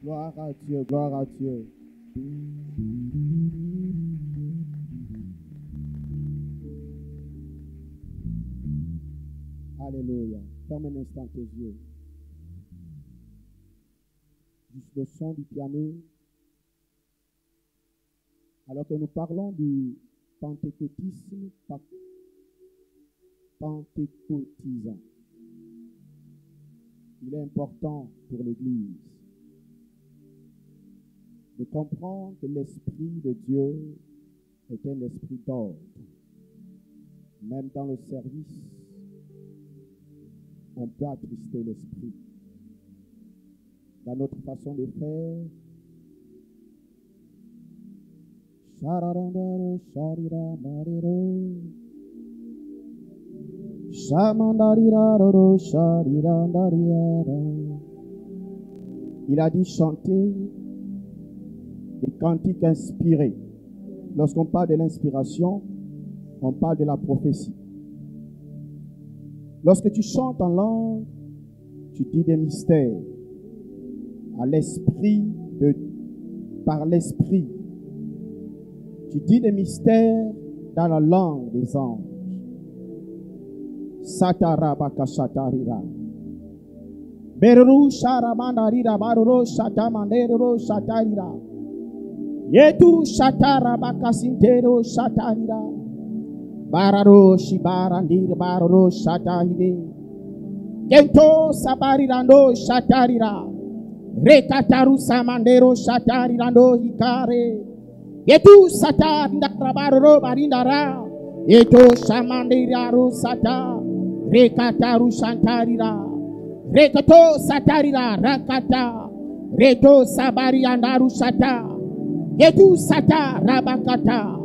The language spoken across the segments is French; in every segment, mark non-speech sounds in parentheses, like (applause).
Gloire à Dieu, gloire à Dieu. Alléluia. Ferme un instant tes yeux. Juste le son du piano. Alors que nous parlons du pentecôtisme pentecôtisant. Il est important pour l'Église de comprendre que l'Esprit de Dieu est un esprit d'ordre. Même dans le service, on peut attrister l'Esprit. Dans notre façon de faire. Il a dit chanter des cantiques inspirés. Lorsqu'on parle de l'inspiration, on parle de la prophétie. Lorsque tu chantes en langue, tu dis des mystères à l'esprit de par l'esprit. Tu dis des mystères dans la langue des anges. Satarabaka satarira. Beru baruro shatarira. Yetu shatarabaka sintero shatarira. Bararo shibarandir bararo shatahide. Gento sabarirando shatarira. Rekataru samandero shatarirando hikare. Yetu sata ndakrabaro barindara. Yeto shamandiraru sata. Rekataru shantarira. Rekato satarira rakata. Reto sabariandaru sata. Yetu sata rabakata.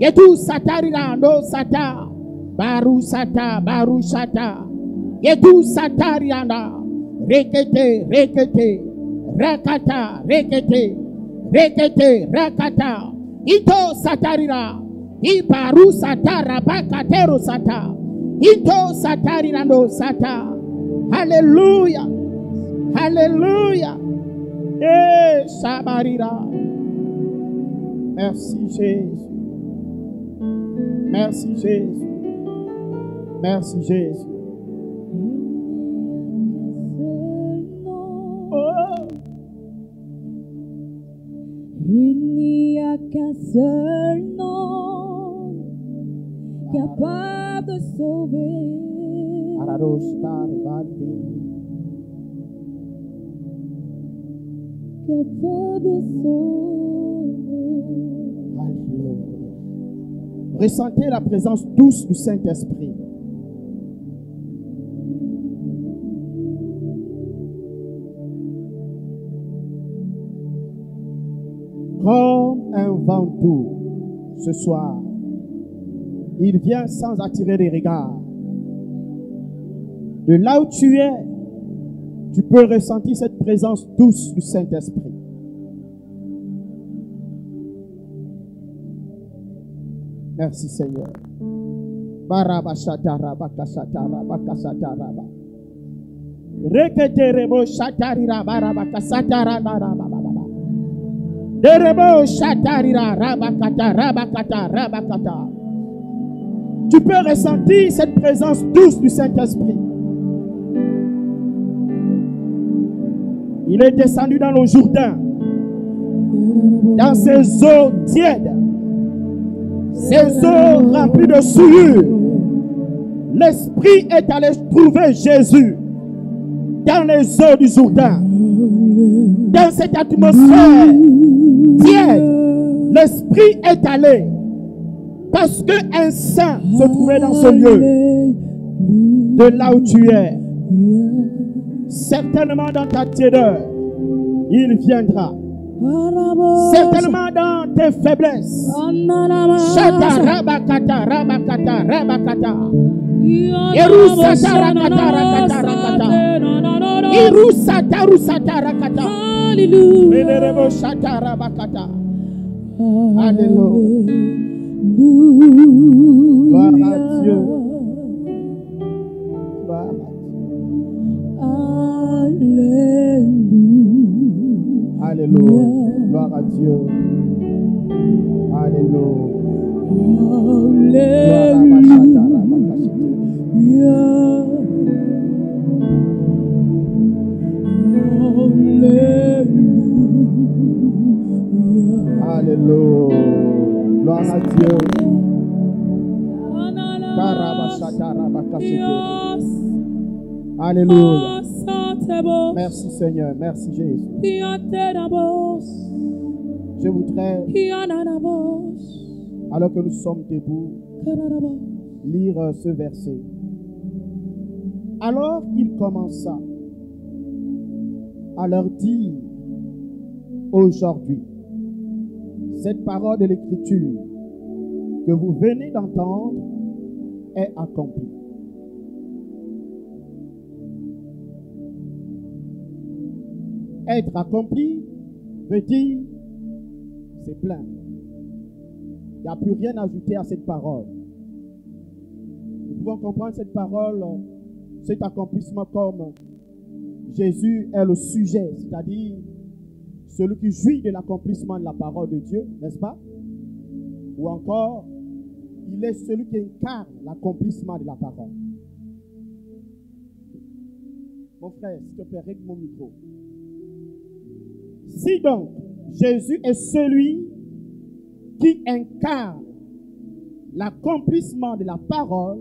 Yetu satarira no sata. Baru sata baru sata. Yetu satarianda. Rekete rekete. Rakata rekete. Rekete rakata. Ito satarira. Ibaru satara bakatero sata. Ito satarira no sata. Hallelujah. Hallelujah. Eh, sabarira. Merci Jésus. Merci Jésus. Merci Jésus. Oh, Il n'y a qu'un seul nom capable de sauver. Ressentez la présence douce du Saint-Esprit. Comme un vent doux ce soir, il vient sans attirer les regards. De là où tu es, tu peux ressentir cette présence douce du Saint-Esprit. Merci Seigneur. Tu peux ressentir cette présence douce du Saint-Esprit. Il est descendu dans le Jourdain, dans ces eaux tièdes, ces eaux remplies de souillure. L'Esprit est allé trouver Jésus dans les eaux du Jourdain, dans cette atmosphère tiède. L'Esprit est allé parce qu'un saint se trouvait dans ce lieu, de là où tu es. Certainement dans ta tiédeur, il viendra. Certainement dans tes faiblesses. Shata rabakata rabakata rabakata. Irusata rakata rakata rakata. Irusata rusata rakata. Menerebo shata rabakata. Alléluia. Gloire à Dieu. Dieu. Alléluia. Gloire à Dieu. Alléluia. Rabakashite. Alléluia. Gloire à Dieu. Alléluia. Merci Seigneur. Merci Jésus. Je voudrais, alors que nous sommes debout, lire euh, ce verset. Alors il commença à leur dire aujourd'hui, cette parole de l'Écriture que vous venez d'entendre est accomplie. Être accompli veut dire c'est plein. Il n'y a plus rien à ajouter à cette parole. Nous pouvons comprendre cette parole, cet accomplissement comme Jésus est le sujet, c'est-à-dire celui qui jouit de l'accomplissement de la parole de Dieu, n'est-ce pas? Ou encore, il est celui qui incarne l'accomplissement de la parole. Mon frère, s'il te plaît, règle mon micro. Si donc Jésus est celui qui incarne l'accomplissement de la parole,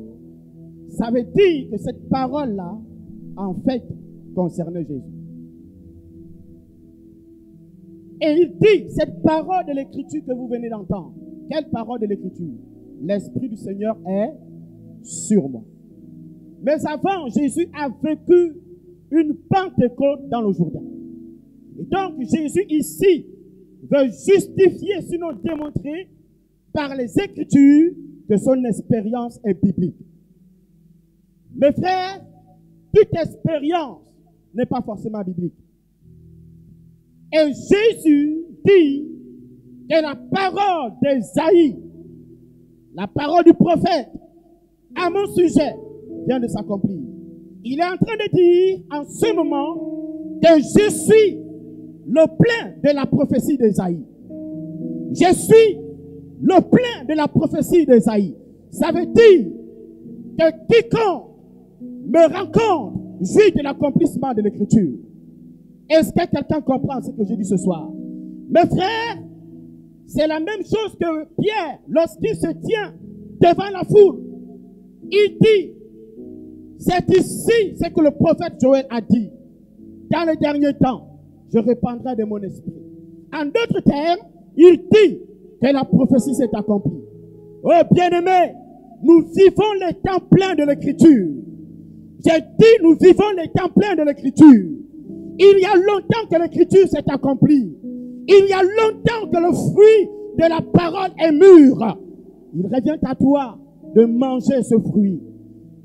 ça veut dire que cette parole-là, en fait, concernait Jésus. Et il dit, cette parole de l'écriture que vous venez d'entendre, quelle parole de l'écriture? L'Esprit du Seigneur est sur moi. Mais avant, Jésus a vécu une Pentecôte dans le Jourdain. Donc, Jésus ici veut justifier, sinon démontrer par les Écritures que son expérience est biblique. Mes frères, toute expérience n'est pas forcément biblique. Et Jésus dit que la parole d'Esaïe, la parole du prophète, à mon sujet, vient de s'accomplir. Il est en train de dire en ce moment que je suis le plein de la prophétie d'Esaïe. Je suis le plein de la prophétie d'Esaïe. Ça veut dire que quiconque me rencontre jouit de l'accomplissement de l'écriture. Est-ce que quelqu'un comprend ce que je dis ce soir? Mes frères, c'est la même chose que Pierre, lorsqu'il se tient devant la foule, il dit, c'est ici ce que le prophète Joël a dit. Dans les derniers temps, je répandrai de mon esprit. En d'autres termes, il dit que la prophétie s'est accomplie. Oh bien-aimés, nous vivons les temps pleins de l'écriture. J'ai dit, nous vivons les temps pleins de l'écriture. Il y a longtemps que l'écriture s'est accomplie. Il y a longtemps que le fruit de la parole est mûr. Il revient à toi de manger ce fruit.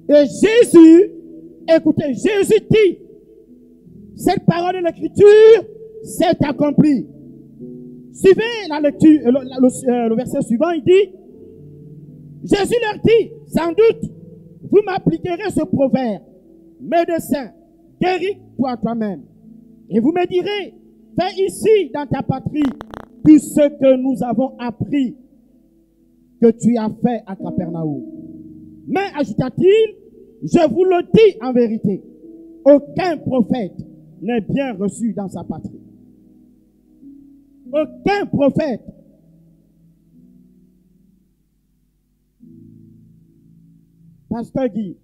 Et Jésus, écoutez, Jésus dit, cette parole de l'écriture s'est accomplie. Suivez la lecture, le, le- euh, le verset suivant, il dit, Jésus leur dit, sans doute, vous m'appliquerez ce proverbe, médecin, guéris-toi toi-même. Et vous me direz, fais ici dans ta patrie tout ce que nous avons appris que tu as fait à Capernaum. Mais, ajouta-t-il, je vous le dis en vérité, aucun prophète n'est bien reçu dans sa patrie. Aucun prophète. Pasteur Guy,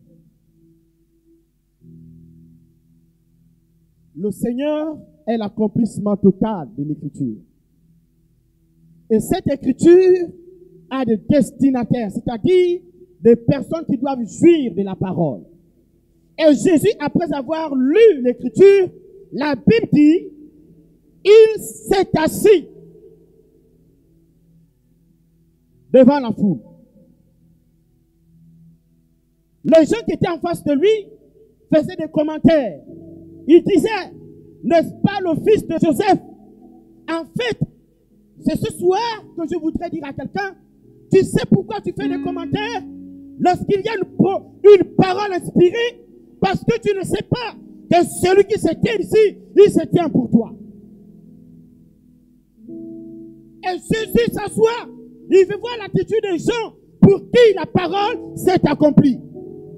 le Seigneur est l'accomplissement total de l'écriture. Et cette écriture a des destinataires, c'est-à-dire des personnes qui doivent jouir de la parole. Et Jésus, après avoir lu l'écriture, la Bible dit, il s'est assis devant la foule. Les gens qui étaient en face de lui faisaient des commentaires. Ils disaient, n'est-ce pas le fils de Joseph? En fait, c'est ce soir que je voudrais dire à quelqu'un, tu sais pourquoi tu fais des commentaires? Lorsqu'il y a une, une parole inspirée Parce que tu ne sais pas que celui qui se tient ici, il se tient pour toi. Et Jésus s'assoit. Il veut voir l'attitude des gens pour qui la parole s'est accomplie.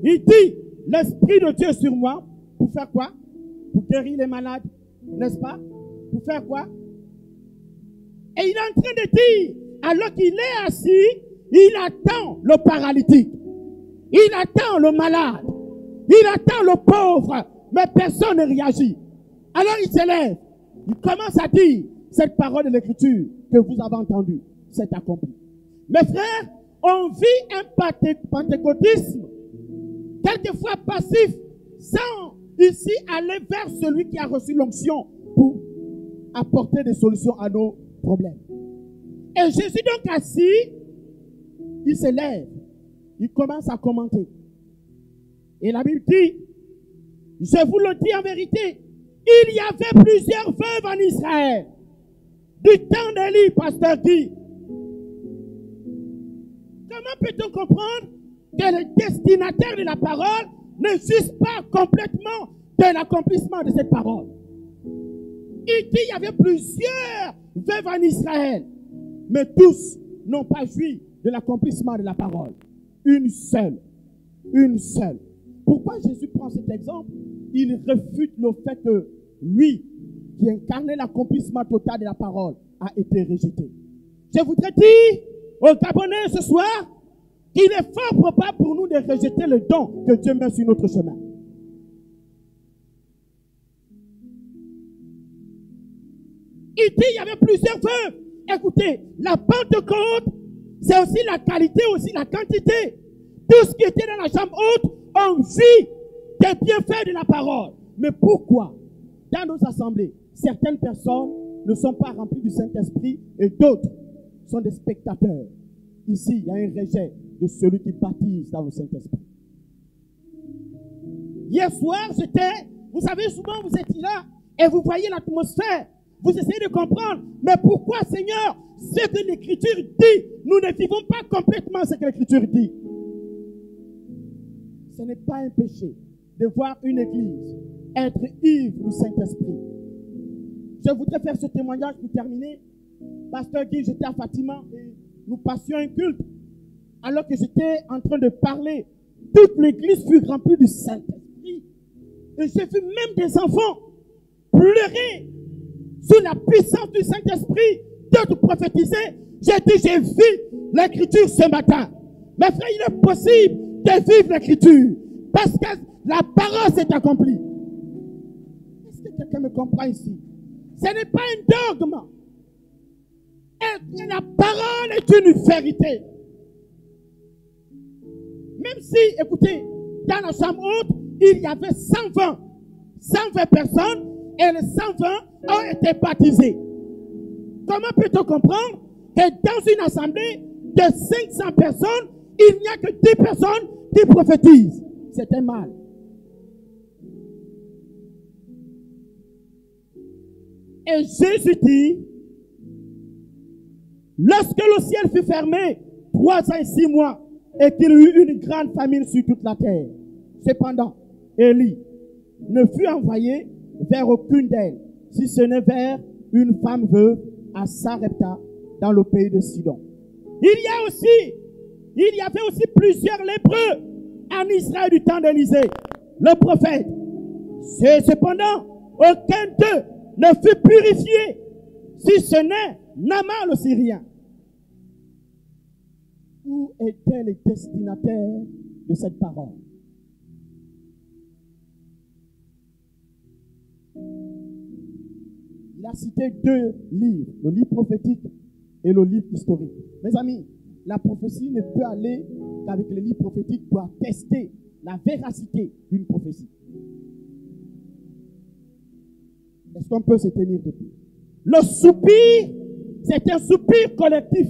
Il dit, l'Esprit de Dieu sur moi. Pour faire quoi? Pour guérir les malades, n'est-ce pas? Pour faire quoi? Et il est en train de dire, alors qu'il est assis, il attend le paralytique. Il attend le malade. Il attend le pauvre. Mais personne ne réagit. Alors il s'élève. Il commence à dire, cette parole de l'écriture que vous avez entendue, c'est accompli. Mes frères, on vit un pentecôtisme, quelquefois passif, sans ici aller vers celui qui a reçu l'onction pour apporter des solutions à nos problèmes. Et Jésus donc assis, il se lève, il commence à commenter. Et la Bible dit, je vous le dis en vérité, il y avait plusieurs veuves en Israël. Du temps d'Élie, pasteur dit. Comment peut-on comprendre que le destinataire de la parole ne juge pas complètement de l'accomplissement de cette parole? Il dit qu'il y avait plusieurs veuves en Israël, mais tous n'ont pas joui de l'accomplissement de la parole. Une seule, une seule. Pourquoi Jésus prend cet exemple? Il refute le fait que lui, qui incarnait l'accomplissement total de la parole, a été rejeté. Je voudrais dire aux Gabonais ce soir qu'il est fort probable pour nous de rejeter le don que Dieu met sur notre chemin. Il dit il y avait plusieurs veuves. Écoutez, la Pentecôte, c'est aussi la qualité, aussi la quantité. Tout ce qui était dans la chambre haute, on vit des bienfaits de la parole. Mais pourquoi, dans nos assemblées, certaines personnes ne sont pas remplies du Saint-Esprit et d'autres sont des spectateurs? Ici, il y a un rejet de celui qui baptise dans le Saint-Esprit. Hier soir, j'étais, vous savez, souvent vous êtes là et vous voyez l'atmosphère. Vous essayez de comprendre, mais pourquoi, Seigneur, ce que l'Écriture dit, nous ne vivons pas complètement ce que l'Écriture dit? Ce n'est pas un péché de voir une église être ivre du Saint-Esprit. Je voudrais faire ce témoignage pour terminer. Pasteur Guy, j'étais à Fatima et nous passions un culte. Alors que j'étais en train de parler, toute l'église fut remplie du Saint-Esprit. Et j'ai vu même des enfants pleurer sous la puissance du Saint-Esprit, d'autres prophétiser. J'ai dit, j'ai vu l'écriture ce matin. Mes frères, il est possible de vivre l'écriture parce que la parole s'est accomplie. Est-ce que quelqu'un me comprend ici? Ce n'est pas un dogme. La parole est une vérité. Même si, écoutez, dans la chambre haute, il y avait 120, 120 personnes et les 120 ont été baptisés. Comment peut-on comprendre que dans une assemblée de 500 personnes, il n'y a que 10 personnes qui prophétisent C'est un mal. Et Jésus dit, lorsque le ciel fut fermé, trois ans et six mois, et qu'il y eut une grande famine sur toute la terre. Cependant, Élie ne fut envoyé vers aucune d'elles, si ce n'est vers une femme veuve à Sarepta, dans le pays de Sidon. Il y a aussi, il y avait aussi plusieurs lépreux en Israël du temps d'Élysée, le prophète. Cependant, aucun d'eux ne fut purifié, si ce n'est Naaman le Syrien. Où étaient les destinataires de cette parole? Il a cité deux livres, le livre prophétique et le livre historique. Mes amis, la prophétie ne peut aller qu'avec le livre prophétique pour attester la véracité d'une prophétie. Est-ce qu'on peut se tenir debout Le soupir, c'est un soupir collectif.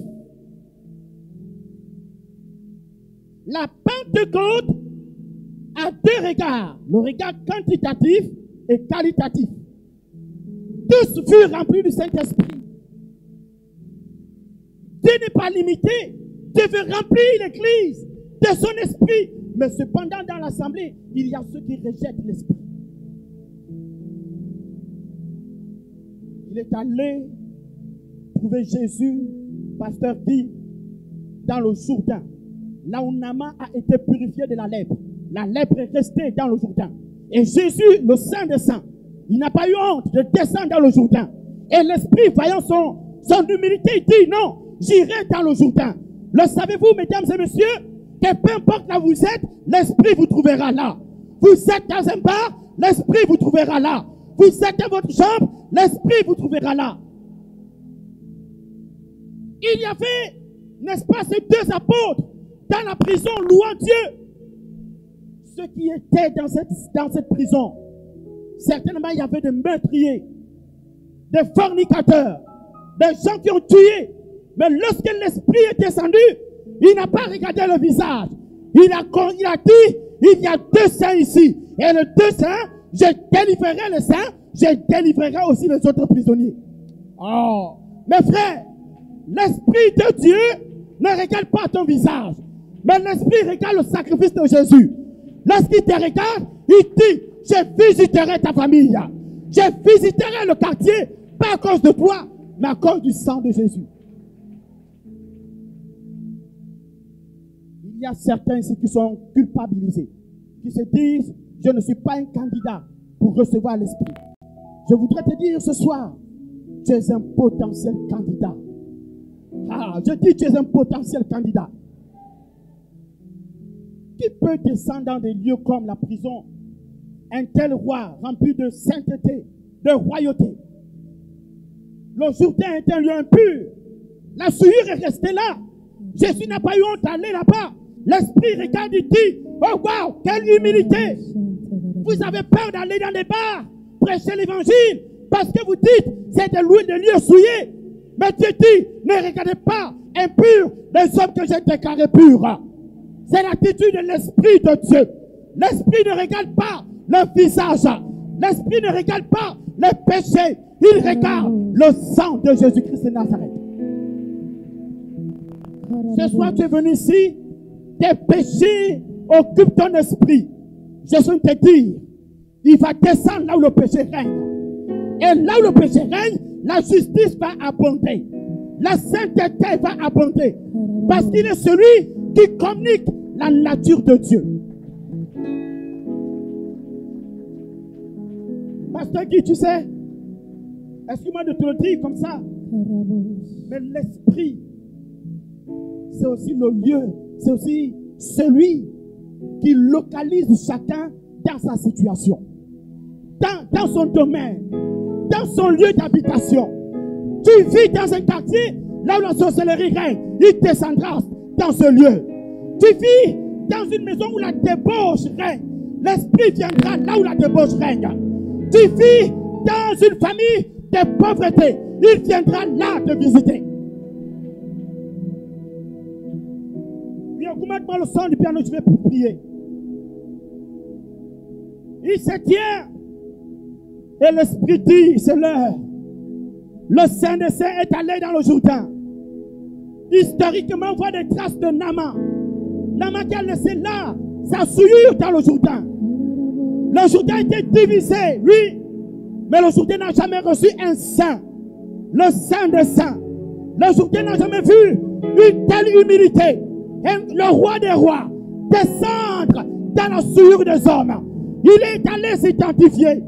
La Pentecôte a deux regards. Le regard quantitatif et qualitatif. Tous furent remplis du Saint-Esprit. Dieu n'est pas limité. Dieu veut remplir l'Église de son esprit. Mais cependant, dans l'assemblée, il y a ceux qui rejettent l'esprit. Il est allé trouvé Jésus, pasteur dit, dans le Jourdain, là où Nama a été purifié de la lèpre. La lèpre est restée dans le Jourdain. Et Jésus, le Saint des Saints, il n'a pas eu honte de descendre dans le Jourdain. Et l'Esprit, voyant son, son humilité, il dit, non, j'irai dans le Jourdain. Le savez-vous, mesdames et messieurs, que peu importe là où vous êtes, l'Esprit vous trouvera là. Vous êtes dans un bar, l'Esprit vous trouvera là. Vous êtes dans votre chambre, l'Esprit vous trouvera là. Il y avait, n'est-ce pas, ces deux apôtres dans la prison louant Dieu. Ceux qui étaient dans cette, dans cette prison, certainement il y avait des meurtriers, des fornicateurs, des gens qui ont tué. Mais lorsque l'Esprit est descendu, il n'a pas regardé le visage. Il a, il a dit, il y a deux saints ici. Et les deux saints, je délivrerai les saints, je délivrerai aussi les autres prisonniers. Oh, mes frères, l'Esprit de Dieu ne regarde pas ton visage, mais l'Esprit regarde le sacrifice de Jésus. Lorsqu'il te regarde, il dit, je visiterai ta famille, je visiterai le quartier, pas à cause de toi, mais à cause du sang de Jésus. Il y a certains ici qui sont culpabilisés, qui se disent, je ne suis pas un candidat pour recevoir l'Esprit. Je voudrais te dire ce soir, tu es un potentiel candidat. Ah, je dis, tu es un potentiel candidat. Qui peut descendre dans des lieux comme la prison? Un tel roi rempli de sainteté, de royauté. Le Jourdain est un lieu impur. La souillure est restée là. Jésus n'a pas eu honte d'aller là-bas. L'Esprit regarde et dit, oh wow, quelle humilité. Vous avez peur d'aller dans les bars, prêcher l'évangile, parce que vous dites, c'est de louer des lieux souillés. Mais Dieu dit, ne regardez pas impur les hommes que j'ai déclarés purs. C'est l'attitude de l'Esprit de Dieu. L'Esprit ne regarde pas le visage. L'Esprit ne regarde pas les péchés. Il regarde le sang de Jésus-Christ de Nazareth. Ce soir, tu es venu ici, tes péchés occupent ton esprit. Jésus te dit, il va descendre là où le péché règne. Et là où le péché règne, la justice va abonder. La sainteté va abonder. Parce qu'il est celui qui communique la nature de Dieu. Pasteur Guy, tu sais, excuse-moi de te le dire comme ça, mais l'esprit, c'est aussi le lieu, c'est aussi celui qui localise chacun dans sa situation, dans, son domaine, dans son lieu d'habitation. Tu vis dans un quartier là où la sorcellerie règne, il descendra dans ce lieu. Tu vis dans une maison où la débauche règne, l'esprit viendra là où la débauche règne. Tu vis dans une famille de pauvreté, il viendra là te visiter. Oui, augmente-moi le son du piano, je vais prier. Il se tient. Et l'Esprit dit, c'est l'heure. Le Saint des Saints est allé dans le Jourdain. Historiquement, on voit des traces de Nama. Nama qui a laissé là sa souillure dans le Jourdain. Le Jourdain était divisé, oui. Mais le Jourdain n'a jamais reçu un saint. Le Saint des Saints. Le Jourdain n'a jamais vu une telle humilité. Le roi des rois descendre dans la souillure des hommes. Il est allé s'identifier.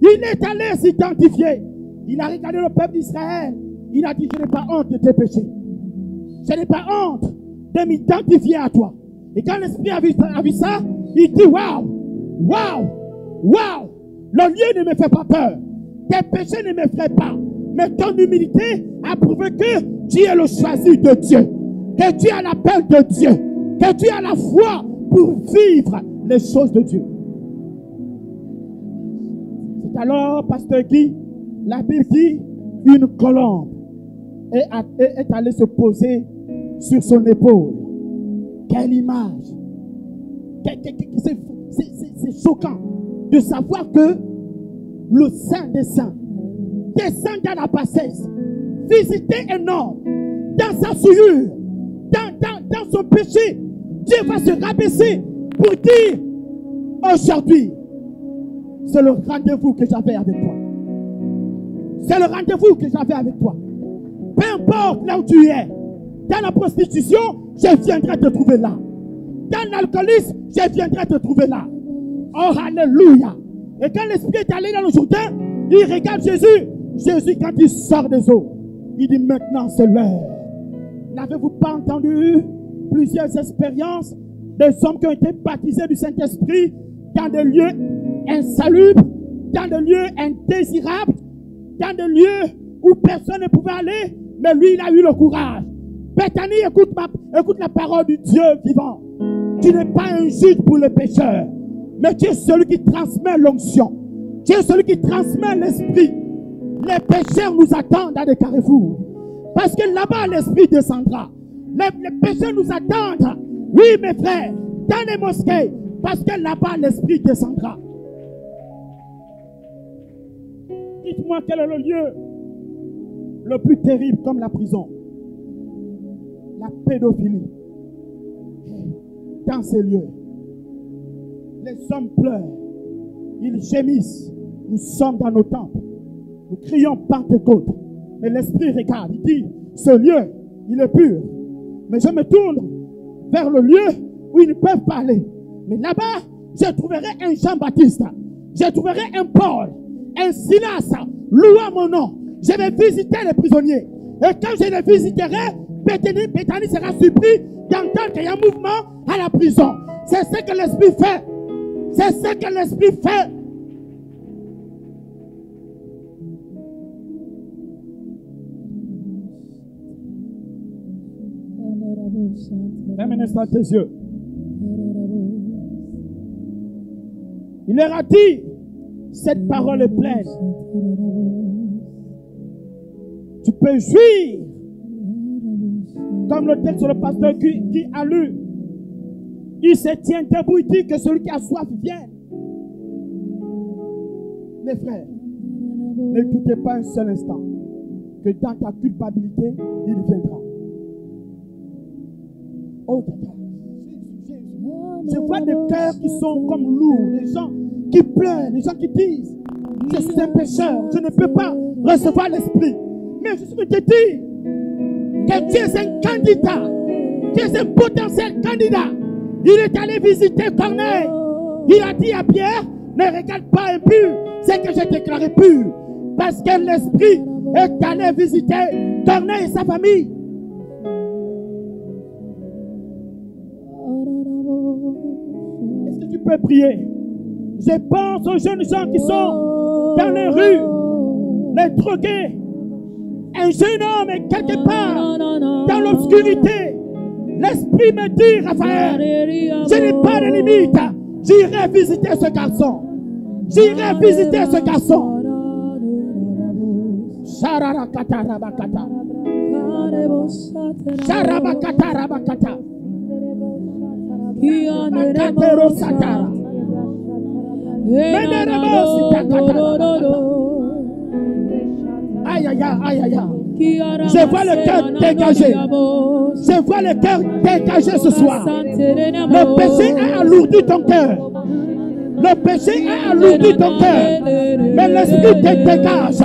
Il est allé s'identifier. Il a regardé le peuple d'Israël. Il a dit, je n'ai pas honte de tes péchés. Je n'ai pas honte de m'identifier à toi. Et quand l'Esprit a vu, a vu ça, il dit, waouh, waouh, waouh, le lieu ne me fait pas peur. Tes péchés ne me feraient pas. Mais ton humilité a prouvé que tu es le choisi de Dieu. Que tu as l'appel de Dieu. Que tu as la foi pour vivre les choses de Dieu. C'est alors, pasteur Guy, la Bible dit, une colombe est, est allée se poser sur son épaule. Quelle image C'est choquant de savoir que le Saint des Saints descend dans la bassesse, visiter un homme dans sa souillure, dans, son péché. Dieu va se rabaisser pour dire aujourd'hui, c'est le rendez-vous que j'avais avec toi. C'est le rendez-vous que j'avais avec toi. Peu Peu importe là où tu es. Dans la prostitution, je viendrai te trouver là. Dans l'alcoolisme, je viendrai te trouver là. Oh, Alléluia. Et quand l'Esprit est allé dans le Jourdain, il regarde Jésus. Jésus, quand il sort des eaux, il dit maintenant c'est l'heure. N'avez-vous pas entendu? Plusieurs expériences des hommes qui ont été baptisés du Saint-Esprit dans des lieux insalubres, dans des lieux indésirables, dans des lieux où personne ne pouvait aller, mais lui, il a eu le courage. Bethany, écoute, ma- écoute la parole du Dieu vivant. Tu n'es pas un juge pour les pécheurs, mais tu es celui qui transmet l'onction. Tu es celui qui transmet l'esprit. Les pécheurs nous attendent dans des carrefours. Parce que là-bas, l'esprit descendra. Les, les pécheurs nous attendent. Oui, mes frères, dans les mosquées. Parce que là-bas, l'esprit descendra. Dites-moi quel est le lieu le plus terrible comme la prison. La pédophilie. Dans ces lieux, les hommes pleurent. Ils gémissent. Nous sommes dans nos temples. Nous crions Pentecôte. Mais l'Esprit regarde. Il dit, ce lieu, il est pur. Mais je me tourne vers le lieu où ils peuvent pas aller. Mais là-bas, je trouverai un Jean-Baptiste. Je trouverai un Paul. Un Silas. Louant mon nom. Je vais visiter les prisonniers. Et quand je les visiterai, Bethany, Bethany sera surpris d'entendre qu'il y a un mouvement à la prison. C'est ce que l'Esprit fait. C'est ce que l'Esprit fait. Un instant tes yeux. Il leur a dit, cette parole est pleine. Tu peux jouir. Comme le texte sur le pasteur qui, a lu. Il se tient debout, il dit que celui qui a soif vienne. Mes frères, ne doutez pas un seul instant que dans ta culpabilité, il viendra. Je vois des cœurs qui sont comme lourds, des gens qui pleurent, des gens qui disent Je suis un pécheur, je ne peux pas recevoir l'esprit. Mais je suis te dire que tu es un candidat, tu es un potentiel candidat. Il est allé visiter Corneille. Il a dit à Pierre Ne regarde pas impur, c'est que j'ai déclaré pur. Parce que l'esprit est allé visiter Corneille et sa famille. Prier Je pense aux jeunes gens qui sont dans les rues, les drogués. Un jeune homme est quelque part dans l'obscurité. L'esprit me dit, Raphaël, je n'ai pas de limite. J'irai visiter ce garçon. J'irai visiter ce garçon. Aïe, aïe, aïe, aïe, aïe. Je vois le cœur dégagé. Je vois le cœur dégagé ce soir. Le péché a alourdi ton cœur. Le péché a alourdi ton cœur. Mais l'esprit te dégage.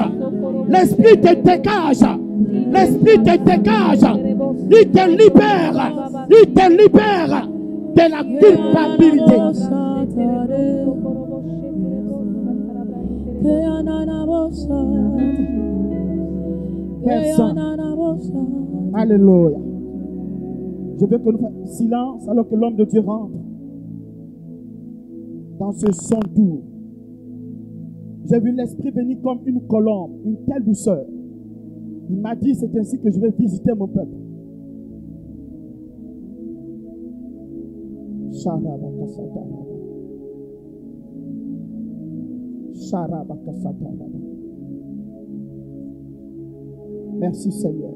L'esprit te dégage. L'esprit te dégage. Il te libère. Il te libère de la culpabilité. Alléluia. Je veux que nous fassions silence alors que l'homme de Dieu rentre dans ce son doux. J'ai vu l'esprit venir comme une colombe, une telle douceur. Il m'a dit, c'est ainsi que je vais visiter mon peuple. Sharabakasatara. Sharabakasatara. Merci Seigneur.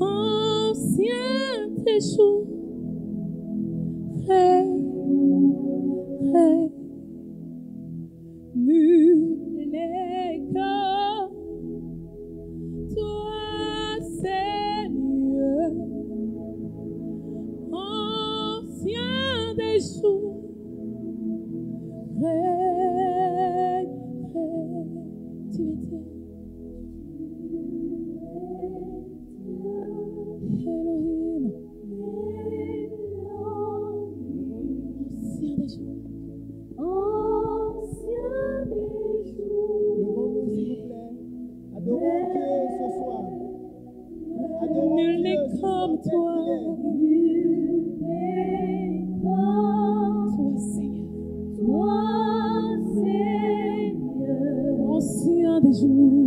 Ancien des jours, Ré, Rêve, mule, quand toi, Seigneur, ancien des choses. Toi, Seigneur, ancien des jours.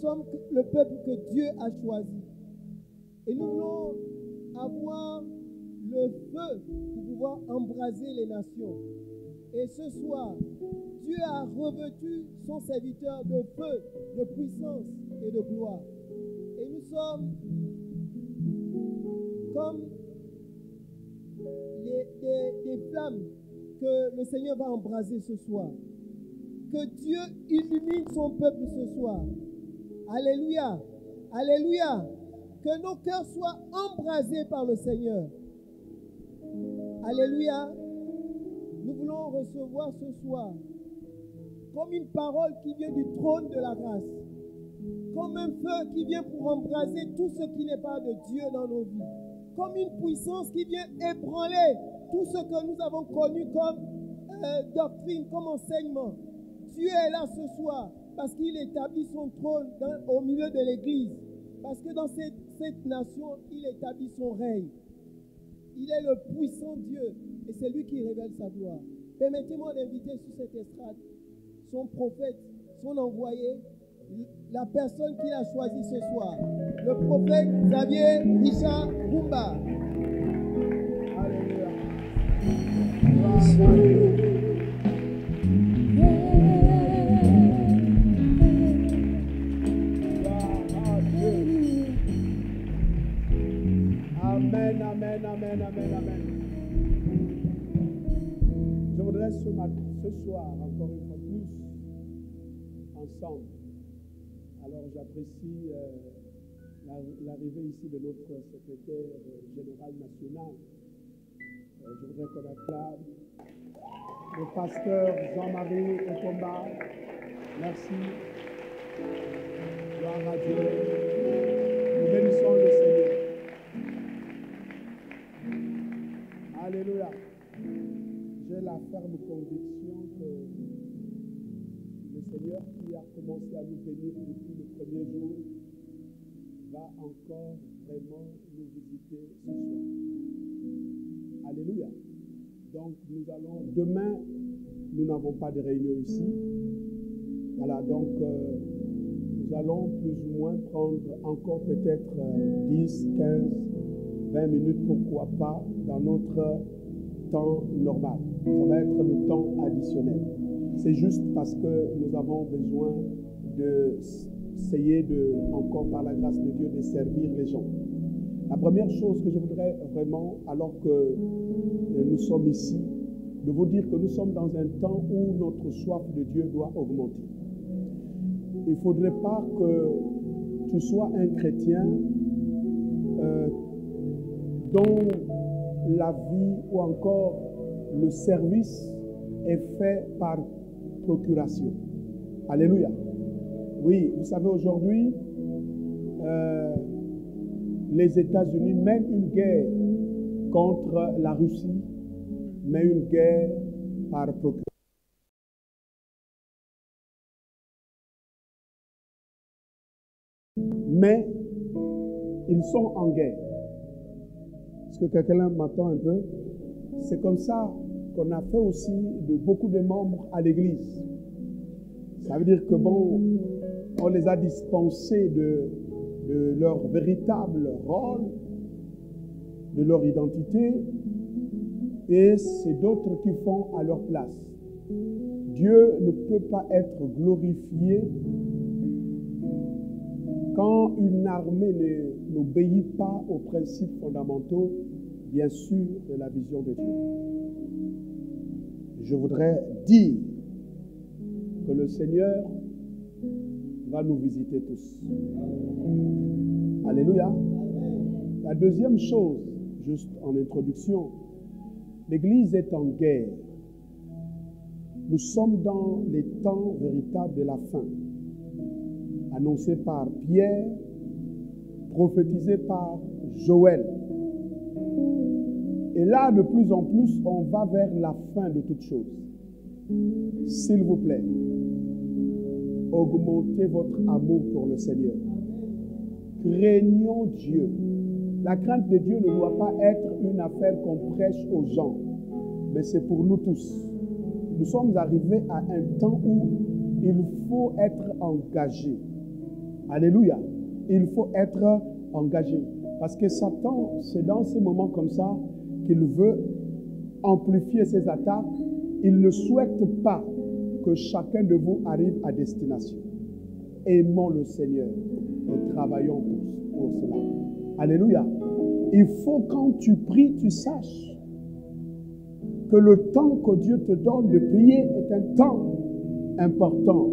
Sommes le peuple que Dieu a choisi. Et nous voulons avoir le feu pour pouvoir embraser les nations. Et ce soir, Dieu a revêtu son serviteur de feu, de puissance et de gloire. Et nous sommes comme les- des flammes que le Seigneur va embraser ce soir. Que Dieu illumine son peuple ce soir. Alléluia. Alléluia. Que nos cœurs soient embrasés par le Seigneur. Alléluia. Nous voulons recevoir ce soir comme une parole qui vient du trône de la grâce. Comme un feu qui vient pour embraser tout ce qui n'est pas de Dieu dans nos vies. Comme une puissance qui vient ébranler tout ce que nous avons connu comme euh, doctrine, comme enseignement. Dieu est là ce soir parce qu'il établit son trône au milieu de l'Église. Parce que dans cette, nation, il établit son règne. Il est le puissant Dieu et c'est lui qui révèle sa gloire. Permettez-moi d'inviter sur cette estrade son prophète, son envoyé, la personne qu'il a choisi ce soir, le prophète Xavier Richard Bumba. Alléluia. Amen, amen, amen, amen, amen. Je voudrais ce, matin, ce soir, encore une fois plus, ensemble. Alors j'apprécie euh, la- l'arrivée ici de notre secrétaire euh, général chorale nationale. Euh, je voudrais qu'on acclame le pasteur Jean-Marie Okomba. Merci. Gloire à Dieu. Nous bénissons le Seigneur. Alléluia. J'ai la ferme conviction que le Seigneur qui a commencé à nous bénir depuis le premier jour va encore vraiment nous visiter ce soir. Alléluia. Donc nous allons, demain, nous n'avons pas de réunion ici. Voilà, donc euh, nous allons plus ou moins prendre encore peut-être euh, 10, 15, 20 minutes, pourquoi pas, dans notre temps normal. Ça va être le temps additionnel. C'est juste parce que nous avons besoin d'essayer de, encore par la grâce de Dieu, de servir les gens. La première chose que je voudrais vraiment, alors que euh, nous sommes ici, de vous dire que nous sommes dans un temps où notre soif de Dieu doit augmenter. Il ne faudrait pas que tu sois un chrétien euh, dont la vie ou encore le service est fait par procuration. Alléluia. Oui, vous savez, aujourd'hui, euh, les États-Unis mènent une guerre contre la Russie, mais une guerre par procuration. Mais ils sont en guerre. Que quelqu'un m'entend un peu C'est comme ça qu'on a fait aussi de beaucoup de membres à l'Église. Ça veut dire que bon, on les a dispensés de, de leur véritable rôle, de leur identité, et c'est d'autres qui font à leur place. Dieu ne peut pas être glorifié quand une armée n'obéit pas aux principes fondamentaux, bien sûr, de la vision de Dieu. Je voudrais dire que le Seigneur va nous visiter tous. Alléluia. La deuxième chose, juste en introduction, l'Église est en guerre. Nous sommes dans les temps véritables de la fin, annoncé par Pierre, prophétisé par Joël. Et là, de plus en plus, on va vers la fin de toutes choses. S'il vous plaît, augmentez votre amour pour le Seigneur. Craignons Dieu. La crainte de Dieu ne doit pas être une affaire qu'on prêche aux gens, mais c'est pour nous tous. Nous sommes arrivés à un temps où il faut être engagé. Alléluia. Il faut être engagé. Parce que Satan, c'est dans ces moments comme ça qu'il veut amplifier ses attaques. Il ne souhaite pas que chacun de vous arrive à destination. Aimons le Seigneur et travaillons pour, pour cela. Alléluia. Il faut quand tu pries, tu saches que le temps que Dieu te donne de prier est un temps important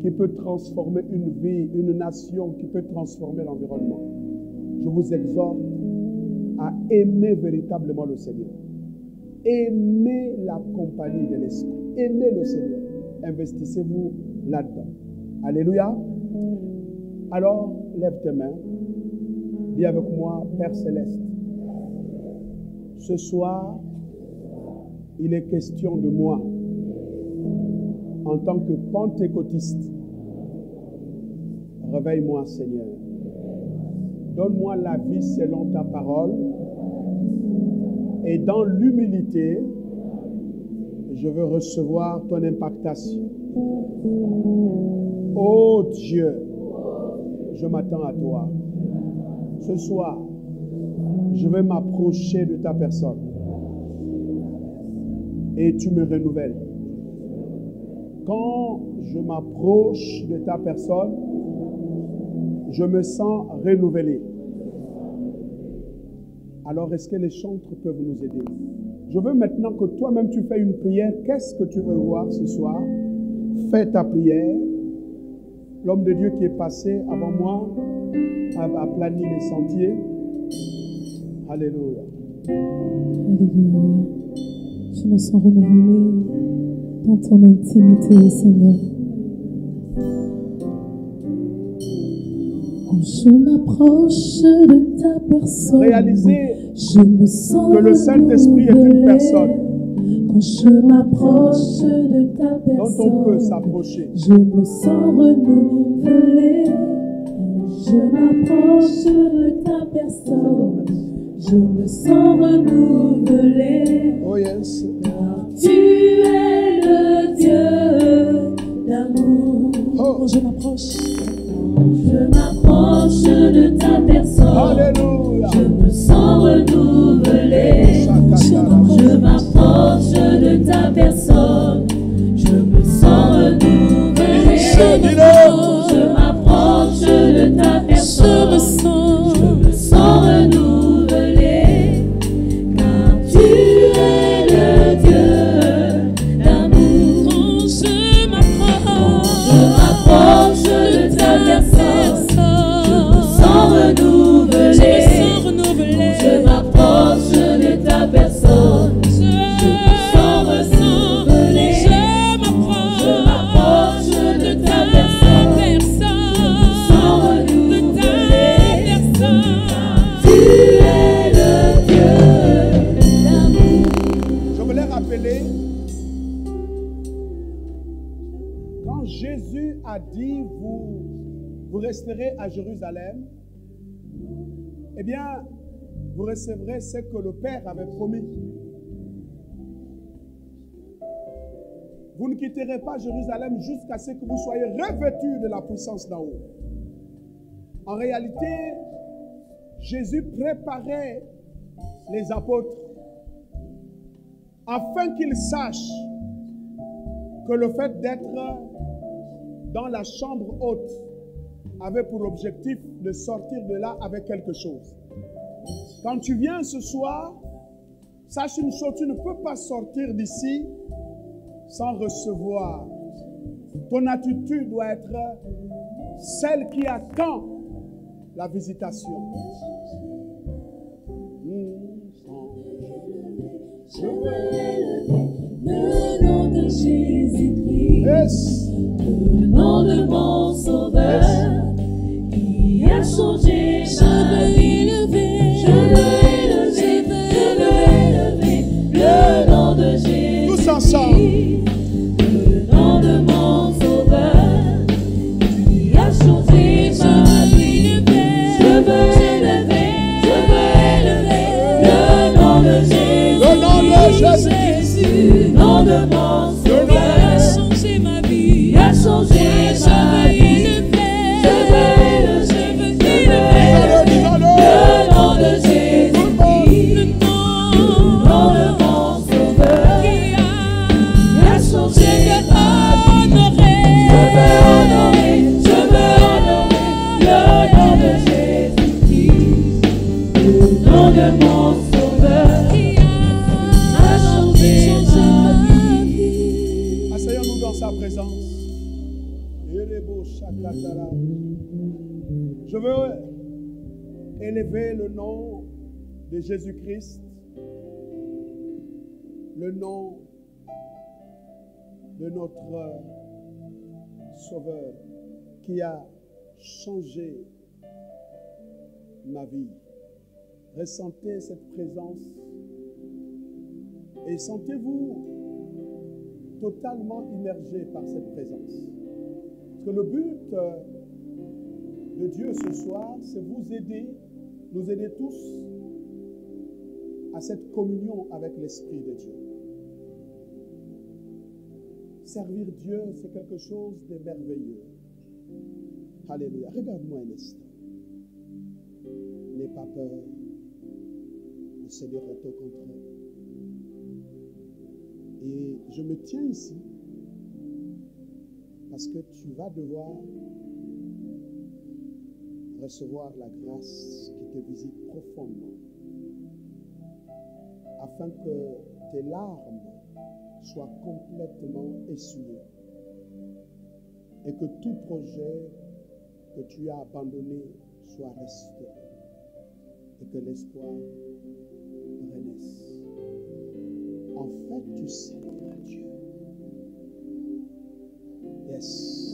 qui peut transformer une vie, une nation, qui peut transformer l'environnement. Je vous exhorte à aimer véritablement le Seigneur. Aimez la compagnie de l'Esprit. Aimez le Seigneur. Investissez-vous là-dedans. Alléluia. Alors, lève tes mains. Dis avec moi, Père céleste. Ce soir, il est question de moi en tant que pentecôtiste. Réveille-moi, Seigneur. Donne-moi la vie selon ta parole. Et dans l'humilité, je veux recevoir ton impactation. Oh Dieu, je m'attends à toi. Ce soir, je vais m'approcher de ta personne. Et tu me renouvelles. Quand je m'approche de ta personne, je me sens renouvelé. Alors, est-ce que les chantres peuvent nous aider? Je veux maintenant que toi-même tu fais une prière. Qu'est-ce que tu veux voir ce soir? Fais ta prière. L'homme de Dieu qui est passé avant moi a, plani les sentiers. Alléluia. Alléluia. Je me sens renouvelée dans ton intimité, Seigneur. Quand je m'approche de ta personne, Réalisez je me sens que le Saint-Esprit est une personne Quand je m'approche de ta dont on peut personne, s'approcher. je me sens renouvelée. Je m'approche de ta personne. Je me sens renouvelée. Oh yes. Car tu es le Dieu d'amour. Oh. Quand je m'approche, je m'approche de ta personne. Alléluia. Je me sens. Shakatara. Je m'approche de ta personne. Je me sens renouvelée. Dis-le. Je m'approche de ta personne. Je me sens, resterez à Jérusalem, eh bien, vous recevrez ce que le Père avait promis. Vous ne quitterez pas Jérusalem jusqu'à ce que vous soyez revêtus de la puissance d'en haut. En réalité, Jésus préparait les apôtres afin qu'ils sachent que le fait d'être dans la chambre haute avait pour objectif de sortir de là avec quelque chose. Quand tu viens ce soir, sache une chose, tu ne peux pas sortir d'ici sans recevoir. Ton attitude doit être celle qui attend la visitation. Je veux le nom de Jésus-Christ. Yes. Le nom de mon sauveur ensemble. Élever le nom de Jésus-Christ, le nom de notre Sauveur qui a changé ma vie. Ressentez cette présence et sentez-vous totalement immergé par cette présence. Parce que le but euh, de Dieu ce soir, c'est vous aider, nous aider tous à cette communion avec l'Esprit de Dieu. Servir Dieu, c'est quelque chose de merveilleux. Alléluia. Regarde-moi un instant. N'aie pas peur. Le Seigneur est au contraire. Et je me tiens ici parce que tu vas devoir recevoir la grâce te visite profondément afin que tes larmes soient complètement essuyées et que tout projet que tu as abandonné soit restauré et que l'espoir renaisse. En fait, tu célèbres Dieu. Yes.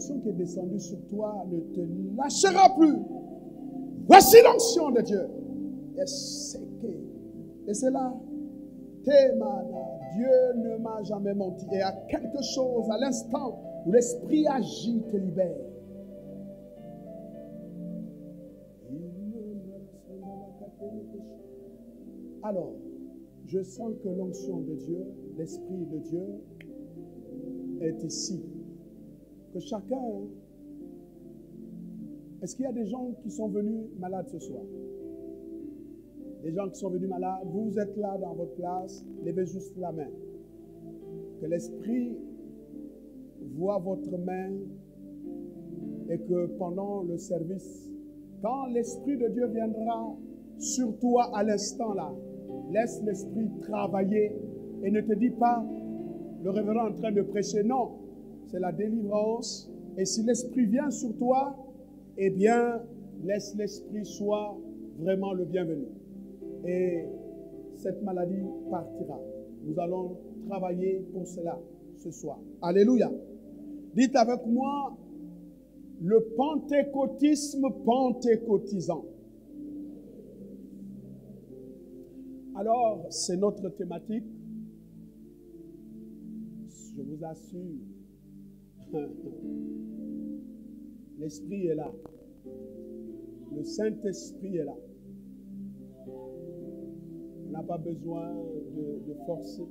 Qui est descendue sur toi ne te lâchera plus. Voici l'onction de Dieu. Yes, c'est Et c'est là. Dieu ne m'a jamais menti. Et à quelque chose, à l'instant où l'Esprit agit, te libère. Alors, je sens que l'onction de Dieu, l'Esprit de Dieu est ici. Que chacun... Est-ce qu'il y a des gens qui sont venus malades ce soir? Des gens qui sont venus malades, vous êtes là dans votre place, levez juste la main. Que l'Esprit voit votre main et que pendant le service, quand l'Esprit de Dieu viendra sur toi à l'instant là, laisse l'Esprit travailler et ne te dis pas, le révérend est en train de prêcher. Non, c'est la délivrance. Et si l'Esprit vient sur toi, eh bien, laisse l'Esprit soit vraiment le bienvenu. Et cette maladie partira. Nous allons travailler pour cela ce soir. Alléluia. Dites avec moi le pentecôtisme pentecôtisant. Alors, c'est notre thématique. Je vous assure, l'Esprit est là. Le Saint-Esprit est là. On n'a pas besoin de, forcer.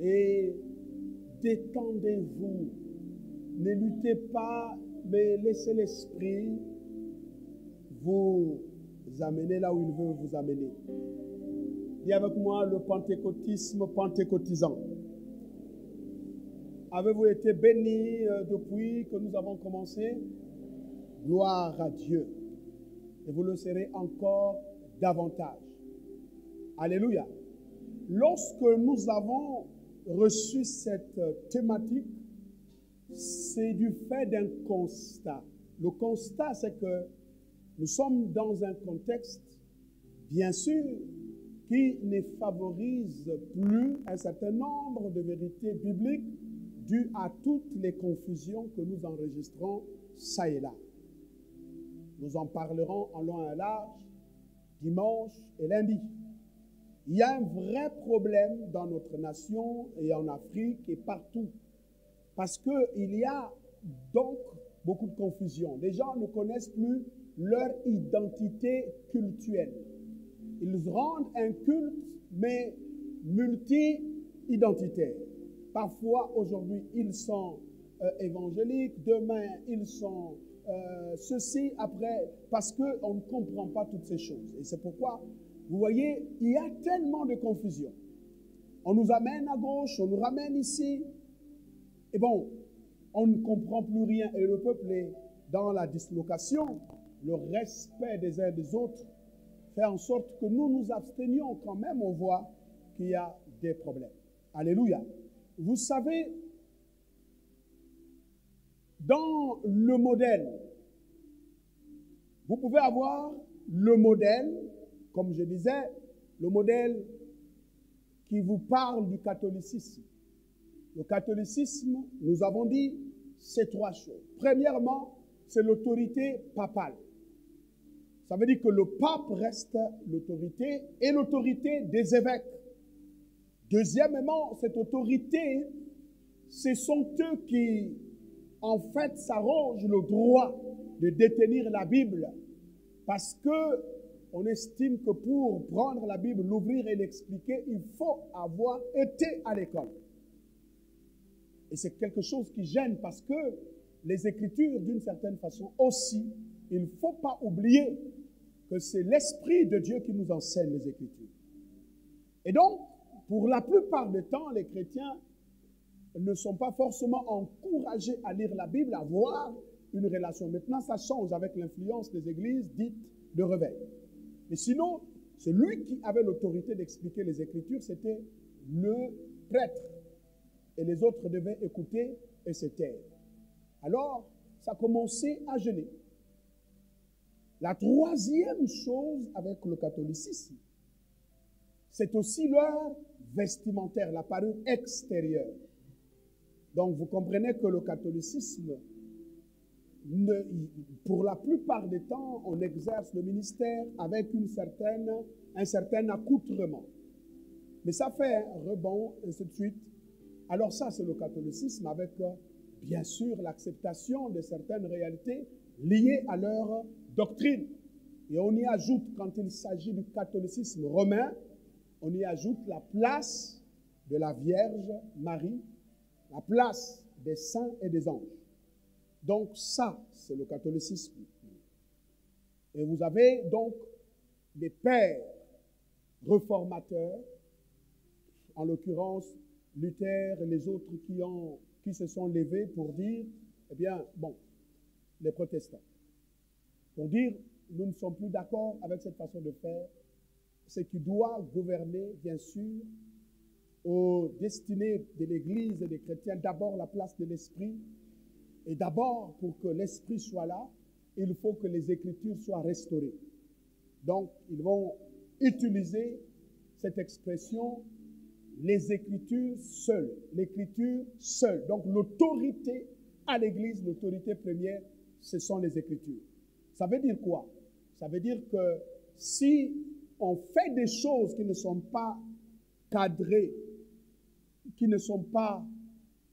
Et détendez-vous. Ne luttez pas, mais laissez l'Esprit vous amener là où il veut vous amener. Dis avec moi le pentecôtisme pentecôtisant. Avez-vous été bénis euh, depuis que nous avons commencé? Gloire à Dieu. Et vous le serez encore davantage. Alléluia. Lorsque nous avons reçu cette thématique, c'est du fait d'un constat. Le constat, c'est que nous sommes dans un contexte, bien sûr, qui ne favorise plus un certain nombre de vérités bibliques dues à toutes les confusions que nous enregistrons ça et là. Nous en parlerons en long et en large dimanche et lundi. Il y a un vrai problème dans notre nation et en Afrique et partout. Parce qu'il y a donc beaucoup de confusion. Les gens ne connaissent plus leur identité cultuelle. Ils rendent un culte, mais multi-identitaire. Parfois, aujourd'hui, ils sont euh, évangéliques, demain, ils sont euh, ceci, après, parce qu'on ne comprend pas toutes ces choses. Et c'est pourquoi, vous voyez, il y a tellement de confusion. On nous amène à gauche, on nous ramène ici. Et bon, on ne comprend plus rien. Et le peuple est dans la dislocation, le respect des uns des autres, fait en sorte que nous nous abstenions quand même, on voit qu'il y a des problèmes. Alléluia. Vous savez, dans le modèle, vous pouvez avoir le modèle, comme je disais, le modèle qui vous parle du catholicisme. Le catholicisme, nous avons dit, c'est trois choses. Premièrement, c'est l'autorité papale. Ça veut dire que le pape reste l'autorité et l'autorité des évêques. Deuxièmement, cette autorité, ce sont eux qui, en fait, s'arrogent le droit de détenir la Bible parce que on estime que pour prendre la Bible, l'ouvrir et l'expliquer, il faut avoir été à l'école. Et c'est quelque chose qui gêne parce que les Écritures, d'une certaine façon aussi, il ne faut pas oublier que c'est l'Esprit de Dieu qui nous enseigne les Écritures. Et donc, pour la plupart du temps, les chrétiens ne sont pas forcément encouragés à lire la Bible, à voir une relation. Maintenant, ça change avec l'influence des églises dites de réveil. Mais sinon, celui qui avait l'autorité d'expliquer les Écritures, c'était le prêtre. Et les autres devaient écouter et se. Alors, ça a commencé à gêner. La troisième chose avec le catholicisme, c'est aussi leur vestimentaire, la parure extérieure. Donc vous comprenez que le catholicisme, pour la plupart des temps, on exerce le ministère avec un certain accoutrement. Mais ça fait un rebond, ainsi de suite. Alors ça, c'est le catholicisme avec, euh, bien sûr, l'acceptation de certaines réalités liées à leur doctrine. Et on y ajoute, quand il s'agit du catholicisme romain, on y ajoute la place de la Vierge Marie, la place des saints et des anges. Donc ça, c'est le catholicisme. Et vous avez donc des pères réformateurs, en l'occurrence Luther et les autres qui, se sont levés pour dire, eh bien, bon, les protestants, pour dire, nous ne sommes plus d'accord avec cette façon de faire, ce qui doit gouverner, bien sûr, aux destinées de l'Église et des chrétiens, d'abord la place de l'Esprit, et d'abord, pour que l'Esprit soit là, il faut que les Écritures soient restaurées. Donc, ils vont utiliser cette expression, les Écritures seules. L'Écriture seule. Donc, l'autorité à l'Église, l'autorité première, ce sont les Écritures. Ça veut dire quoi? Ça veut dire que si on fait des choses qui ne sont pas cadrées, qui ne sont pas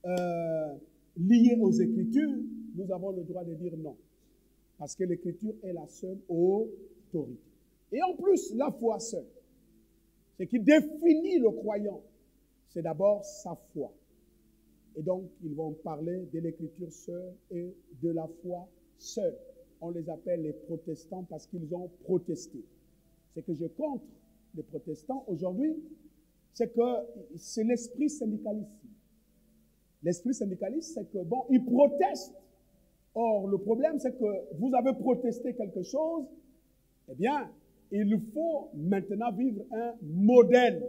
euh, liées aux Écritures, nous avons le droit de dire non. Parce que l'Écriture est la seule autorité. Et en plus, la foi seule. Ce qui définit le croyant, c'est d'abord sa foi. Et donc, ils vont parler de l'Écriture seule et de la foi seule. On les appelle les protestants parce qu'ils ont protesté. Ce que je contre les protestants aujourd'hui, c'est que c'est l'esprit syndicaliste. L'esprit syndicaliste, c'est que, bon, ils protestent. Or, le problème, c'est que vous avez protesté quelque chose, eh bien, il faut maintenant vivre un modèle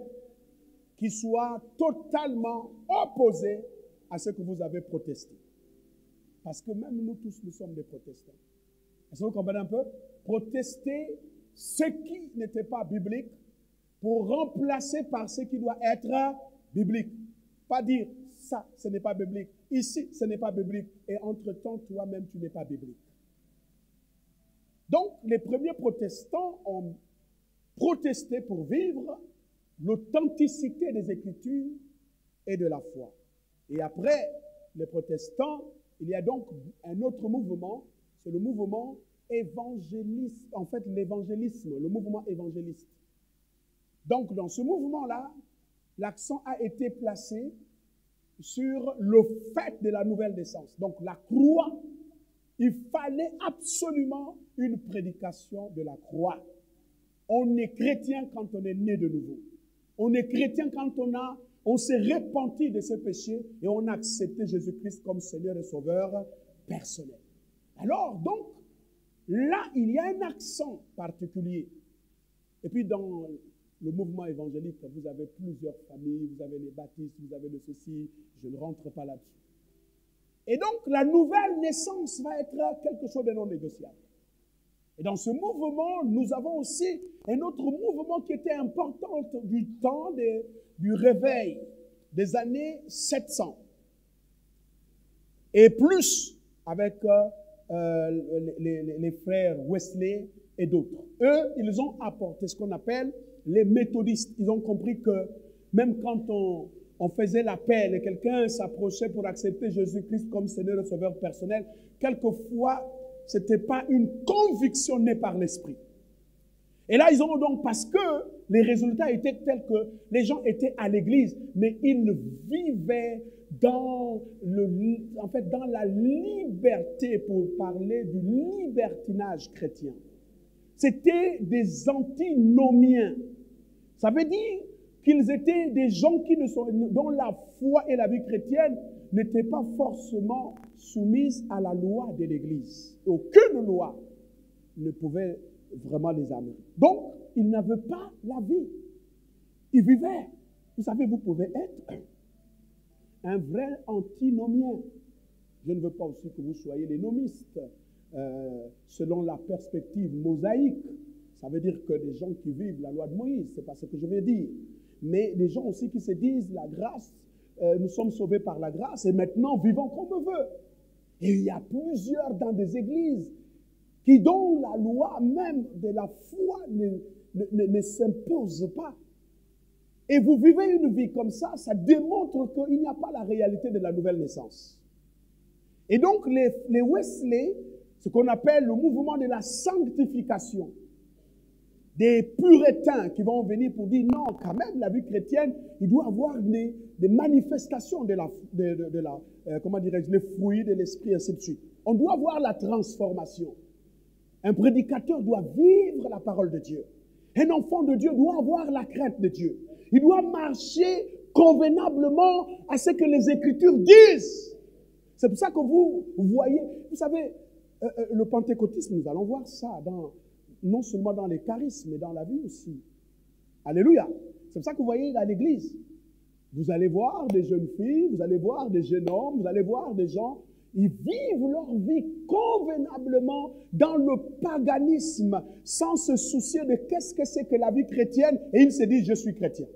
qui soit totalement opposé à ce que vous avez protesté. Parce que même nous tous, nous sommes des protestants. Est-ce que vous comprenez un peu? Protester ce qui n'était pas biblique pour remplacer par ce qui doit être biblique. Pas dire ça, ce n'est pas biblique. Ici, ce n'est pas biblique. Et entre-temps, toi-même, tu n'es pas biblique. Donc, les premiers protestants ont protesté pour vivre l'authenticité des Écritures et de la foi. Et après les protestants, il y a donc un autre mouvement, c'est le mouvement évangéliste, en fait l'évangélisme, le mouvement évangéliste. Donc dans ce mouvement-là, l'accent a été placé sur le fait de la nouvelle naissance. Donc la croix, il fallait absolument une prédication de la croix. On est chrétien quand on est né de nouveau. On est chrétien quand on a, on s'est repenti de ses péchés et on a accepté Jésus-Christ comme Seigneur et Sauveur personnel. Alors, donc, là, il y a un accent particulier. Et puis, dans le mouvement évangélique, vous avez plusieurs familles, vous avez les baptistes, vous avez le ceci, je ne rentre pas là-dessus. Et donc, la nouvelle naissance va être quelque chose de non négociable. Et dans ce mouvement, nous avons aussi un autre mouvement qui était important du temps du réveil des années 700. Et plus avec euh, les, frères Wesley et d'autres. Eux, ils ont apporté ce qu'on appelle les méthodistes. Ils ont compris que même quand on, on faisait l'appel et quelqu'un s'approchait pour accepter Jésus-Christ comme Seigneur et Sauveur personnel, quelquefois, ce n'était pas une conviction née par l'Esprit. Et là, ils ont donc, parce que les résultats étaient tels que les gens étaient à l'église, mais ils vivaient dans, le, en fait, dans la liberté, pour parler du libertinage chrétien. C'était des antinomiens. Ça veut dire qu'ils étaient des gens qui ne sont, dont la foi et la vie chrétienne n'étaient pas forcément soumises à la loi de l'Église. Aucune loi ne pouvait vraiment les amener. Donc, ils n'avaient pas la vie. Ils vivaient. Vous savez, vous pouvez être un vrai antinomien. Je ne veux pas aussi que vous soyez les nomistes euh, selon la perspective mosaïque. Ça veut dire que des gens qui vivent la loi de Moïse, c'est pas ce que je veux dire. Mais des gens aussi qui se disent la grâce, euh, nous sommes sauvés par la grâce et maintenant vivons comme on veut. Et il y a plusieurs dans des églises qui, dont la loi même de la foi ne, ne- ne- s'impose pas. Et vous vivez une vie comme ça, ça démontre qu'il n'y a pas la réalité de la nouvelle naissance. Et donc, les, les Wesley, ce qu'on appelle le mouvement de la sanctification, des puritains qui vont venir pour dire non, quand même, la vie chrétienne, il doit avoir des, des manifestations de la, de la euh, comment dirais-je, les fruits de l'esprit, ainsi de suite. On doit voir la transformation. Un prédicateur doit vivre la parole de Dieu. Un enfant de Dieu doit avoir la crainte de Dieu. Il doit marcher convenablement à ce que les Écritures disent. C'est pour ça que vous voyez, vous savez, euh, euh, le pentecôtisme, nous allons voir ça dans, non seulement dans les charismes, mais dans la vie aussi. Alléluia. C'est pour ça que vous voyez dans l'église, vous allez voir des jeunes filles, vous allez voir des jeunes hommes, vous allez voir des gens, ils vivent leur vie convenablement dans le paganisme, sans se soucier de qu'est-ce que c'est que la vie chrétienne, et ils se disent, je suis chrétien.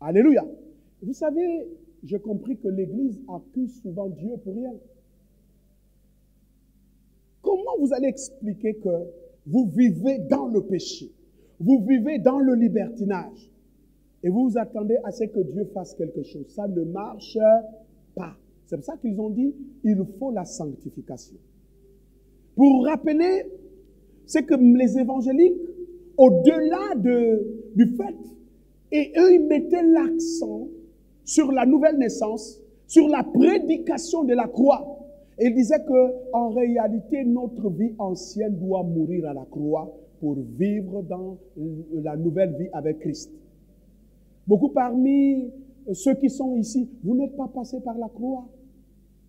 Alléluia. Vous savez, j'ai compris que l'Église accuse souvent Dieu pour rien. Comment vous allez expliquer que vous vivez dans le péché, vous vivez dans le libertinage, et vous vous attendez à ce que Dieu fasse quelque chose Ça ne marche pas. C'est pour ça qu'ils ont dit, il faut la sanctification. Pour rappeler, c'est que les évangéliques, au-delà de, du fait, et eux, ils mettaient l'accent sur la nouvelle naissance, sur la prédication de la croix. Et ils disaient que, en réalité, notre vie ancienne doit mourir à la croix pour vivre dans la nouvelle vie avec Christ. Beaucoup parmi ceux qui sont ici, vous n'êtes pas passés par la croix.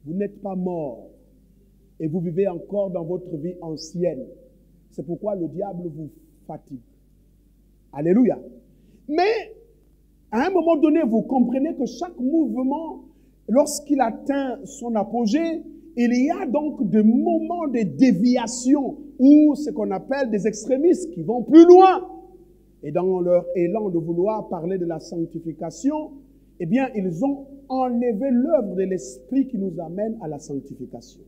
Vous n'êtes pas morts. Et vous vivez encore dans votre vie ancienne. C'est pourquoi le diable vous fatigue. Alléluia. Mais, à un moment donné, vous comprenez que chaque mouvement, lorsqu'il atteint son apogée, il y a donc des moments de déviation ou ce qu'on appelle des extrémistes qui vont plus loin. Et dans leur élan de vouloir parler de la sanctification, eh bien, ils ont enlevé l'œuvre de l'Esprit qui nous amène à la sanctification.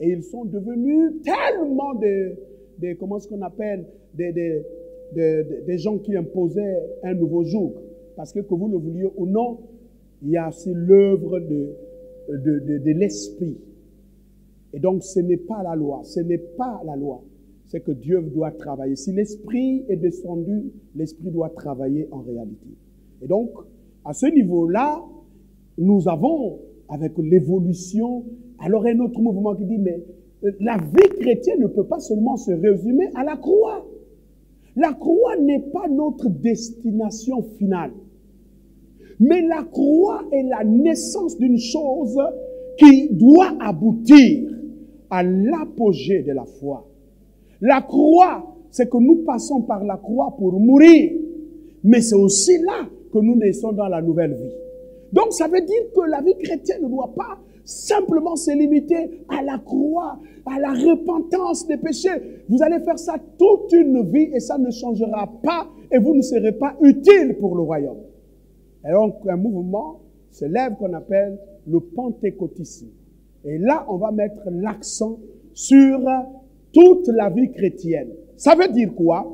Et ils sont devenus tellement de, de comment est-ce qu'on appelle, des, gens qui imposaient un nouveau jour. Parce que que vous le vouliez ou non, il y a aussi l'œuvre de, de l'Esprit. Et donc, ce n'est pas la loi, ce n'est pas la loi. C'est que Dieu doit travailler. Si l'Esprit est descendu, l'Esprit doit travailler en réalité. Et donc, à ce niveau-là, nous avons, avec l'évolution, alors un autre mouvement qui dit, mais euh, la vie chrétienne ne peut pas seulement se résumer à la croix. La croix n'est pas notre destination finale. Mais la croix est la naissance d'une chose qui doit aboutir à l'apogée de la foi. La croix, c'est que nous passons par la croix pour mourir. Mais c'est aussi là que nous naissons dans la nouvelle vie. Donc ça veut dire que la vie chrétienne ne doit pas simplement se limiter à la croix, à la repentance des péchés. Vous allez faire ça toute une vie et ça ne changera pas et vous ne serez pas utile pour le royaume. Et donc un mouvement se lève qu'on appelle le pentecôtisme. Et là, on va mettre l'accent sur toute la vie chrétienne. Ça veut dire quoi?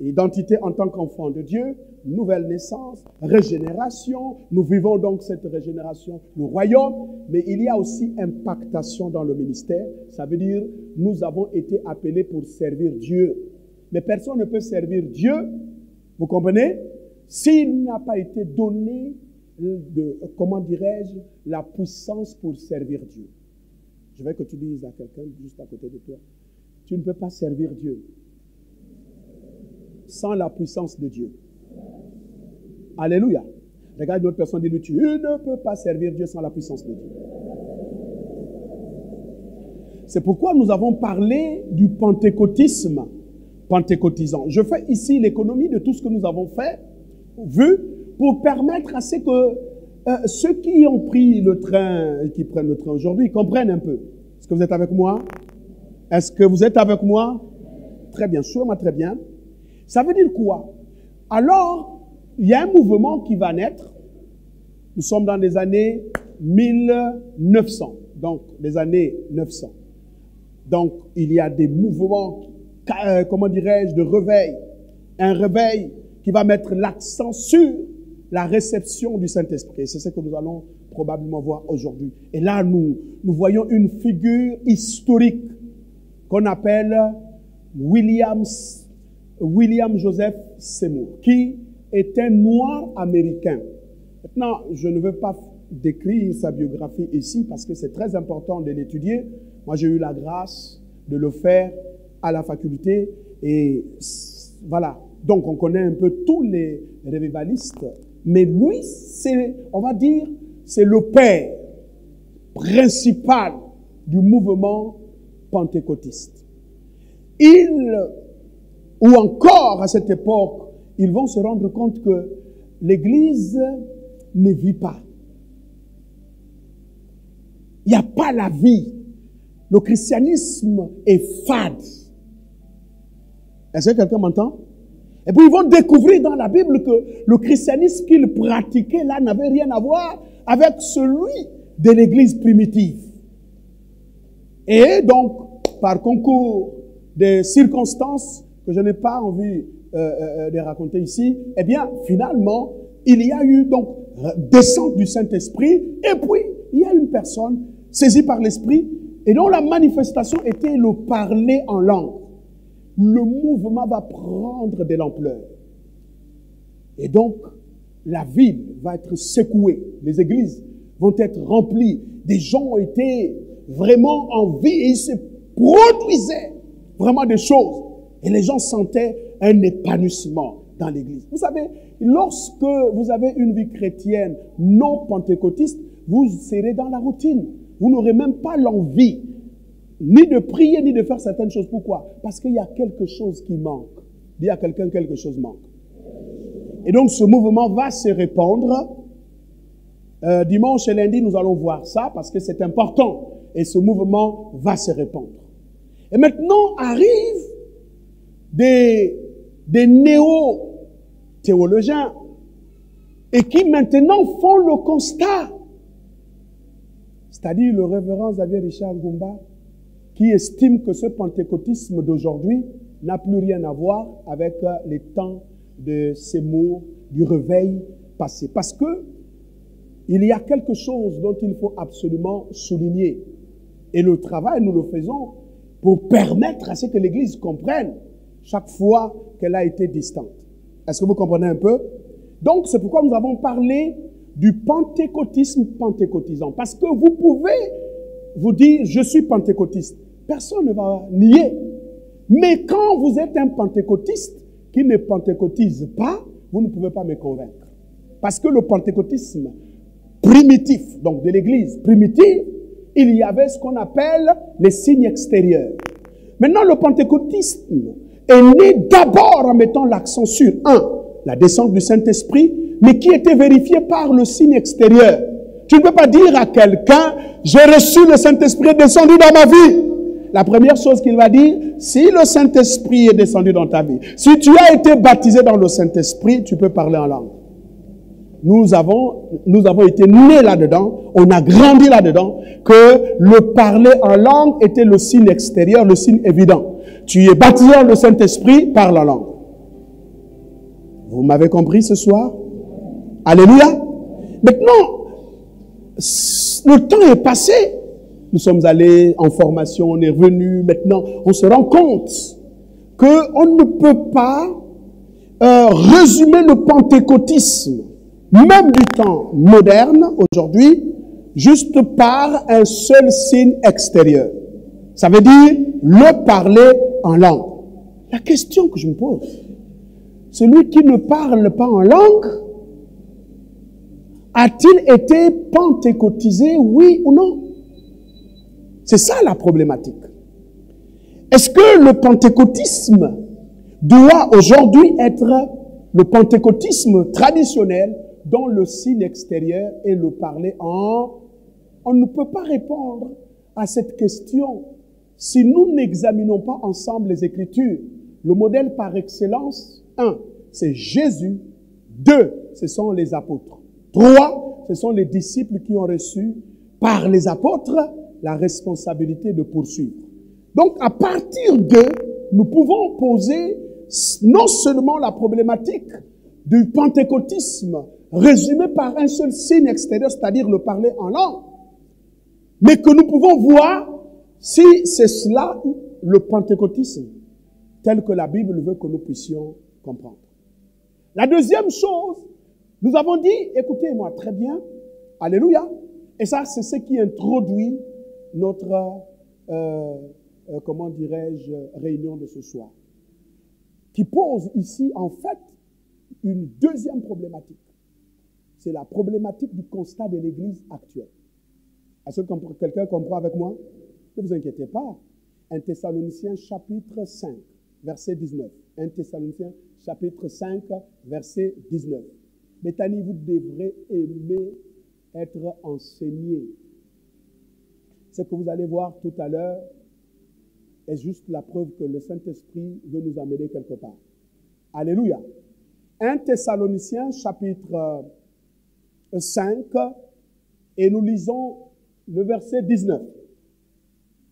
Identité en tant qu'enfant de Dieu, nouvelle naissance, régénération. Nous vivons donc cette régénération, le royaume, mais il y a aussi impactation dans le ministère. Ça veut dire nous avons été appelés pour servir Dieu. Mais personne ne peut servir Dieu, vous comprenez, s'il n'a pas été donné de, comment dirais-je, la puissance pour servir Dieu. Je veux que tu dises à quelqu'un juste à côté de toi, tu ne peux pas servir Dieu sans la puissance de Dieu. Alléluia. Regarde une personne, dis-lui, tu ne peux pas servir Dieu sans la puissance de Dieu. C'est pourquoi nous avons parlé du pentecôtisme, pentecôtisant. Je fais ici l'économie de tout ce que nous avons fait, vu, pour permettre à ce que euh, ceux qui ont pris le train, qui prennent le train aujourd'hui, comprennent un peu. Est-ce que vous êtes avec moi? Est-ce que vous êtes avec moi? Très bien, sûrement très bien. Ça veut dire quoi? Alors, il y a un mouvement qui va naître. Nous sommes dans les années 1900, donc les années 900. Donc, il y a des mouvements, euh, comment dirais-je, de réveil. Un réveil qui va mettre l'accent sur la réception du Saint-Esprit. C'est ce que nous allons probablement voir aujourd'hui. Et là, nous, nous voyons une figure historique qu'on appelle Williams, William Joseph Seymour, qui un noir américain. Maintenant, je ne veux pas décrire sa biographie ici parce que c'est très important de l'étudier. Moi, j'ai eu la grâce de le faire à la faculté et voilà. Donc, on connaît un peu tous les revivalistes, mais lui, c'est, on va dire, c'est le père principal du mouvement pentecôtiste. Il, ou encore à cette époque, ils vont se rendre compte que l'Église ne vit pas. Il n'y a pas la vie. Le christianisme est fade. Est-ce que quelqu'un m'entend? Et puis ils vont découvrir dans la Bible que le christianisme qu'ils pratiquaient là n'avait rien à voir avec celui de l'Église primitive. Et donc, par concours de circonstances que je n'ai pas envie euh, euh, de raconter ici, eh bien, finalement, il y a eu donc descente du Saint-Esprit, et puis il y a une personne saisie par l'Esprit, et dont la manifestation était le parler en langue. Le mouvement va prendre de l'ampleur. Et donc, la ville va être secouée, les églises vont être remplies, des gens ont été vraiment en vie et il se produisait vraiment des choses. Et les gens sentaient un épanouissement dans l'église. Vous savez, lorsque vous avez une vie chrétienne non pentecôtiste, vous serez dans la routine. Vous n'aurez même pas l'envie ni de prier, ni de faire certaines choses. Pourquoi? Parce qu'il y a quelque chose qui manque. Il y a quelqu'un, quelque chose manque. Et donc ce mouvement va se répandre. Euh, dimanche et lundi, nous allons voir ça parce que c'est important. Et ce mouvement va se répandre. Et maintenant arrivent des, des néo-théologiens et qui maintenant font le constat. C'est-à-dire le révérend Xavier Richard Goumba qui estime que ce pentecôtisme d'aujourd'hui n'a plus rien à voir avec les temps de ces mots du réveil passé. Parce que il y a quelque chose dont il faut absolument souligner. Et le travail, nous le faisons pour permettre à ce que l'Église comprenne chaque fois qu'elle a été distante. Est-ce que vous comprenez un peu? Donc, c'est pourquoi nous avons parlé du pentecôtisme pentecôtisant. Parce que vous pouvez vous dire, je suis pentecôtiste. Personne ne va nier. Mais quand vous êtes un pentecôtiste qui ne pentecôtise pas, vous ne pouvez pas me convaincre. Parce que le pentecôtisme primitif, donc de l'église primitive, il y avait ce qu'on appelle les signes extérieurs. Maintenant, le pentecôtisme est né d'abord en mettant l'accent sur, un, la descente du Saint-Esprit, mais qui était vérifié par le signe extérieur. Tu ne peux pas dire à quelqu'un, j'ai reçu le Saint-Esprit descendu dans ma vie. La première chose qu'il va dire, si le Saint-Esprit est descendu dans ta vie, si tu as été baptisé dans le Saint-Esprit, tu peux parler en langue. Nous avons, nous avons été nés là-dedans, on a grandi là-dedans, que le parler en langue était le signe extérieur, le signe évident. Tu es baptisé le Saint-Esprit, parle en langue. Vous m'avez compris ce soir? Alléluia. Maintenant, le temps est passé. Nous sommes allés en formation, on est revenu. Maintenant, on se rend compte qu'on ne peut pas euh, résumer le pentecôtisme, même du temps moderne aujourd'hui, juste par un seul signe extérieur. Ça veut dire le parler en langue. La question que je me pose, celui qui ne parle pas en langue, a-t-il été pentecôtisé, oui ou non? C'est ça la problématique. Est-ce que le pentecôtisme doit aujourd'hui être, le pentecôtisme traditionnel dont le signe extérieur est le parler en... On ne peut pas répondre à cette question si nous n'examinons pas ensemble les Écritures. Le modèle par excellence, un, c'est Jésus. Deux, ce sont les apôtres. Trois, ce sont les disciples qui ont reçu par les apôtres la responsabilité de poursuivre. Donc, à partir d'eux, nous pouvons poser non seulement la problématique du pentecôtisme résumé par un seul signe extérieur, c'est-à-dire le parler en langue, mais que nous pouvons voir si c'est cela le pentecôtisme tel que la Bible veut que nous puissions comprendre. La deuxième chose, nous avons dit, écoutez-moi très bien, alléluia, et ça c'est ce qui introduit notre, euh, euh, comment dirais-je, réunion de ce soir, qui pose ici en fait une deuxième problématique. C'est la problématique du constat de l'Église actuelle. Est-ce que quelqu'un comprend avec moi? Ne vous inquiétez pas. Un Thessaloniciens chapitre 5, verset 19. Un Thessaloniciens chapitre 5, verset 19. Bethany, vous devrez aimer être enseigné. Ce que vous allez voir tout à l'heure est juste la preuve que le Saint-Esprit veut nous amener quelque part. Alléluia. 1 Thessaloniciens chapitre 5 et nous lisons le verset 19.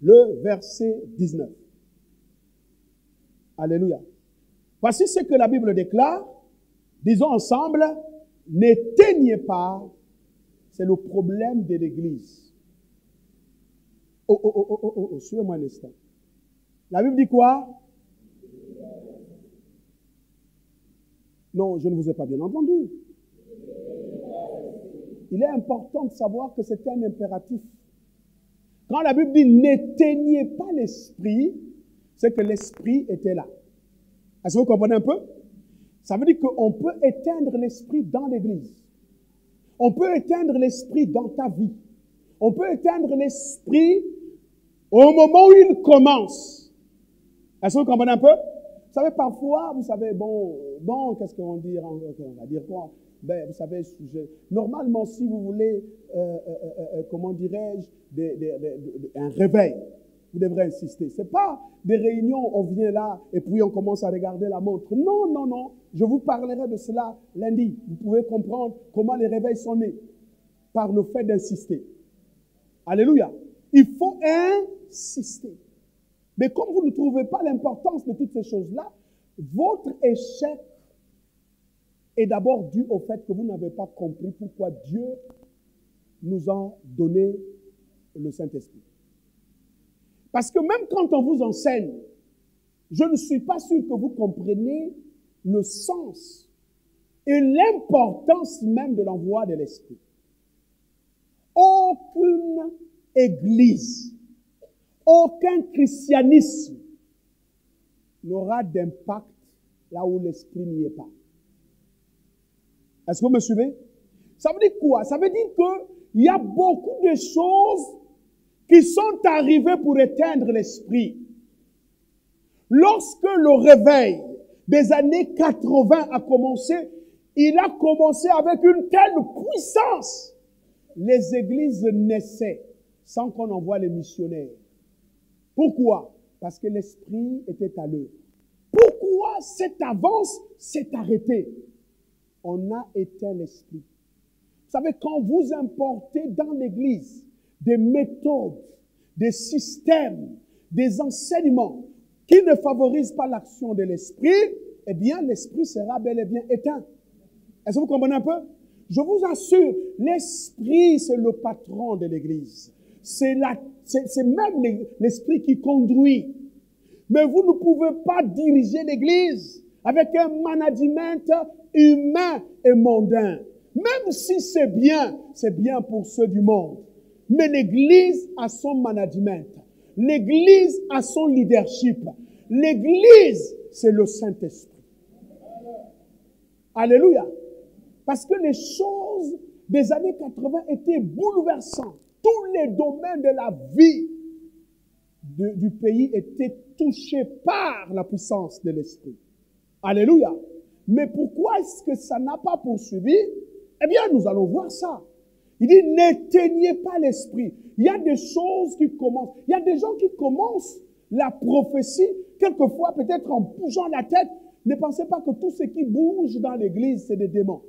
Le verset 19. Alléluia. Voici ce que la Bible déclare. Disons ensemble, n'éteignez pas, c'est le problème de l'Église. Oh, oh, oh, oh, oh, oh, suivez-moi un instant. La Bible dit quoi? Non, je ne vous ai pas bien entendu. Il est important de savoir que c'est un impératif. Quand la Bible dit n'éteignez pas l'esprit, c'est que l'esprit était là. Est-ce que vous comprenez un peu? Ça veut dire qu'on peut éteindre l'esprit dans l'église. On peut éteindre l'esprit dans ta vie. On peut éteindre l'esprit au moment où il commence. Est-ce que vous comprenez un peu? Vous savez, parfois, vous savez, bon, bon, qu'est-ce qu'on dit On va dire quoi? Ben, vous savez, normalement, si vous voulez, euh, euh, euh, comment dirais-je, un réveil, vous devrez insister. C'est pas des réunions, on vient là et puis on commence à regarder la montre. Non, non, non. Je vous parlerai de cela lundi. Vous pouvez comprendre comment les réveils sont nés par le fait d'insister. Alléluia. Il faut insister. Mais comme vous ne trouvez pas l'importance de toutes ces choses-là, votre échec est d'abord dû au fait que vous n'avez pas compris pourquoi Dieu nous a donné le Saint-Esprit. Parce que même quand on vous enseigne, je ne suis pas sûr que vous comprenez le sens et l'importance même de l'envoi de l'Esprit. Aucune église, aucun christianisme n'aura d'impact là où l'Esprit n'y est pas. Est-ce que vous me suivez? Ça veut dire quoi? Ça veut dire qu'il y a beaucoup de choses qui sont arrivées pour éteindre l'esprit. Lorsque le réveil des années 80 a commencé, il a commencé avec une telle puissance. Les églises naissaient sans qu'on envoie les missionnaires. Pourquoi? Parce que l'esprit était à l'œuvre. Pourquoi cette avance s'est arrêtée? On a éteint l'esprit. Vous savez, quand vous importez dans l'Église des méthodes, des systèmes, des enseignements qui ne favorisent pas l'action de l'esprit, eh bien, l'esprit sera bel et bien éteint. Est-ce que vous comprenez un peu? Je vous assure, l'esprit, c'est le patron de l'Église. C'est même l'esprit qui conduit. Mais vous ne pouvez pas diriger l'Église avec un management humain et mondain. Même si c'est bien, c'est bien pour ceux du monde. Mais l'Église a son management. L'Église a son leadership. L'Église, c'est le Saint-Esprit. Alléluia. Parce que les choses des années 80 étaient bouleversantes. Tous les domaines de la vie du pays étaient touchés par la puissance de l'Esprit. Alléluia. Mais pourquoi est-ce que ça n'a pas poursuivi? Eh bien, nous allons voir ça. Il dit, n'éteignez pas l'esprit. Il y a des choses qui commencent. Il y a des gens qui commencent la prophétie, quelquefois peut-être en bougeant la tête. Ne pensez pas que tout ce qui bouge dans l'église, c'est des démons.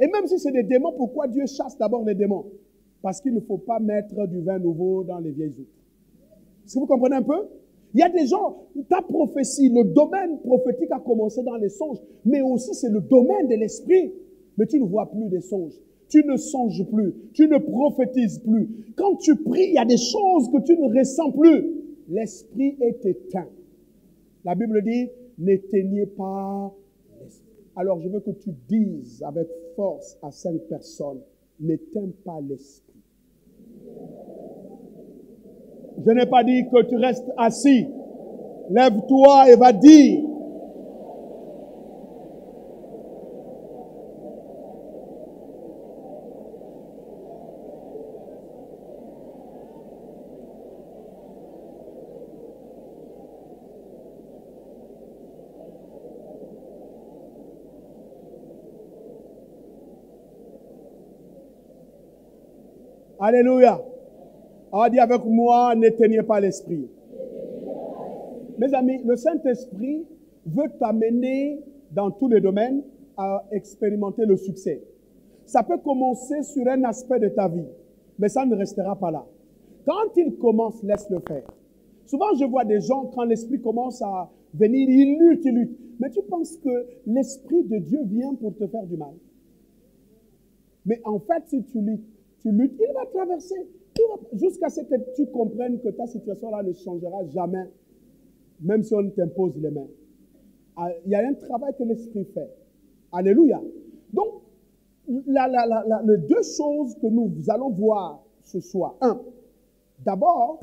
Et même si c'est des démons, pourquoi Dieu chasse d'abord les démons? Parce qu'il ne faut pas mettre du vin nouveau dans les vieilles outres. Est-ce que vous comprenez un peu? Il y a des gens, ta prophétie, le domaine prophétique a commencé dans les songes, mais aussi c'est le domaine de l'esprit. Mais tu ne vois plus des songes. Tu ne songes plus. Tu ne prophétises plus. Quand tu pries, il y a des choses que tu ne ressens plus. L'esprit est éteint. La Bible dit, n'éteignez pas l'esprit. Alors je veux que tu dises avec force à cinq personnes, n'éteins pas l'esprit. Je n'ai pas dit que tu restes assis. Lève-toi et va dire. Alléluia. On dit avec moi, n'éteignez pas l'esprit. Mes amis, le Saint-Esprit veut t'amener dans tous les domaines à expérimenter le succès. Ça peut commencer sur un aspect de ta vie, mais ça ne restera pas là. Quand il commence, laisse-le faire. Souvent, je vois des gens, quand l'Esprit commence à venir, il lutte, il lutte. Mais tu penses que l'Esprit de Dieu vient pour te faire du mal? Mais en fait, si tu luttes, tu luttes, il va traverser. Jusqu'à ce que tu comprennes que ta situation-là ne changera jamais, même si on t'impose les mains. Ah, Il y a un travail que l'Esprit fait. Alléluia. Donc, les deux choses que nous allons voir ce soir. Un, d'abord,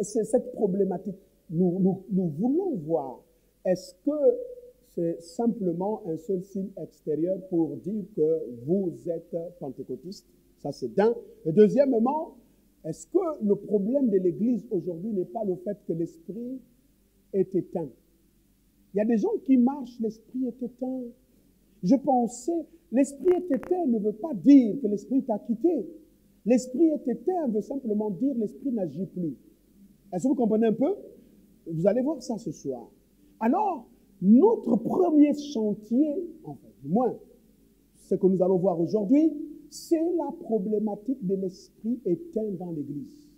c'est cette problématique. Nous, nous, nous voulons voir, est-ce que c'est simplement un seul signe extérieur pour dire que vous êtes pentecôtiste? Ça, c'est d'un. Deuxièmement, est-ce que le problème de l'Église aujourd'hui n'est pas le fait que l'esprit est éteint? Il y a des gens qui marchent, l'esprit est éteint. Je pensais, l'esprit est éteint ne veut pas dire que l'esprit t'a quitté. L'esprit est éteint veut simplement dire l'esprit n'agit plus. Est-ce que vous comprenez un peu? Vous allez voir ça ce soir. Alors, notre premier chantier, en fait, du moins, ce que nous allons voir aujourd'hui, c'est la problématique de l'esprit éteint dans l'Église.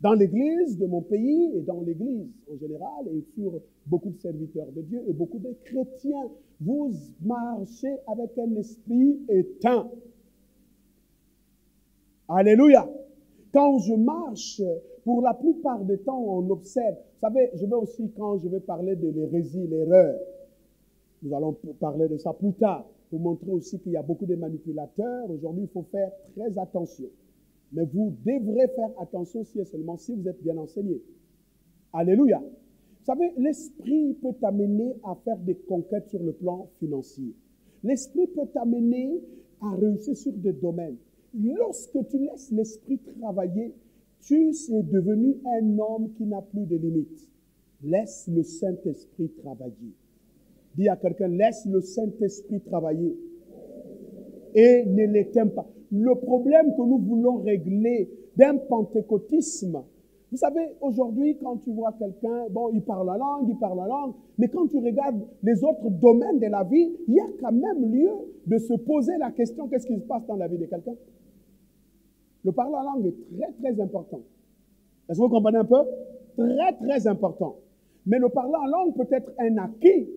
Dans l'Église de mon pays et dans l'Église en général, et sur beaucoup de serviteurs de Dieu et beaucoup de chrétiens, vous marchez avec un esprit éteint. Alléluia. Quand je marche, pour la plupart du temps, on observe. Vous savez, je vais aussi, quand je vais parler de l'hérésie, l'erreur, nous allons parler de ça plus tard, pour montrer aussi qu'il y a beaucoup de manipulateurs. Aujourd'hui, il faut faire très attention. Mais vous devrez faire attention si et seulement si vous êtes bien enseigné. Alléluia. Vous savez, l'esprit peut t'amener à faire des conquêtes sur le plan financier. L'esprit peut t'amener à réussir sur des domaines. Lorsque tu laisses l'esprit travailler, tu es devenu un homme qui n'a plus de limites. Laisse le Saint-Esprit travailler. Dis à quelqu'un, laisse le Saint-Esprit travailler et ne l'éteins pas. Le problème que nous voulons régler d'un pentecôtisme, vous savez, aujourd'hui, quand tu vois quelqu'un, bon, il parle la langue, il parle la langue, mais quand tu regardes les autres domaines de la vie, il y a quand même lieu de se poser la question, qu'est-ce qui se passe dans la vie de quelqu'un? Le parler la langue est très, très important. Est-ce que vous comprenez un peu? Très, très important. Mais le parler en langue peut être un acquis.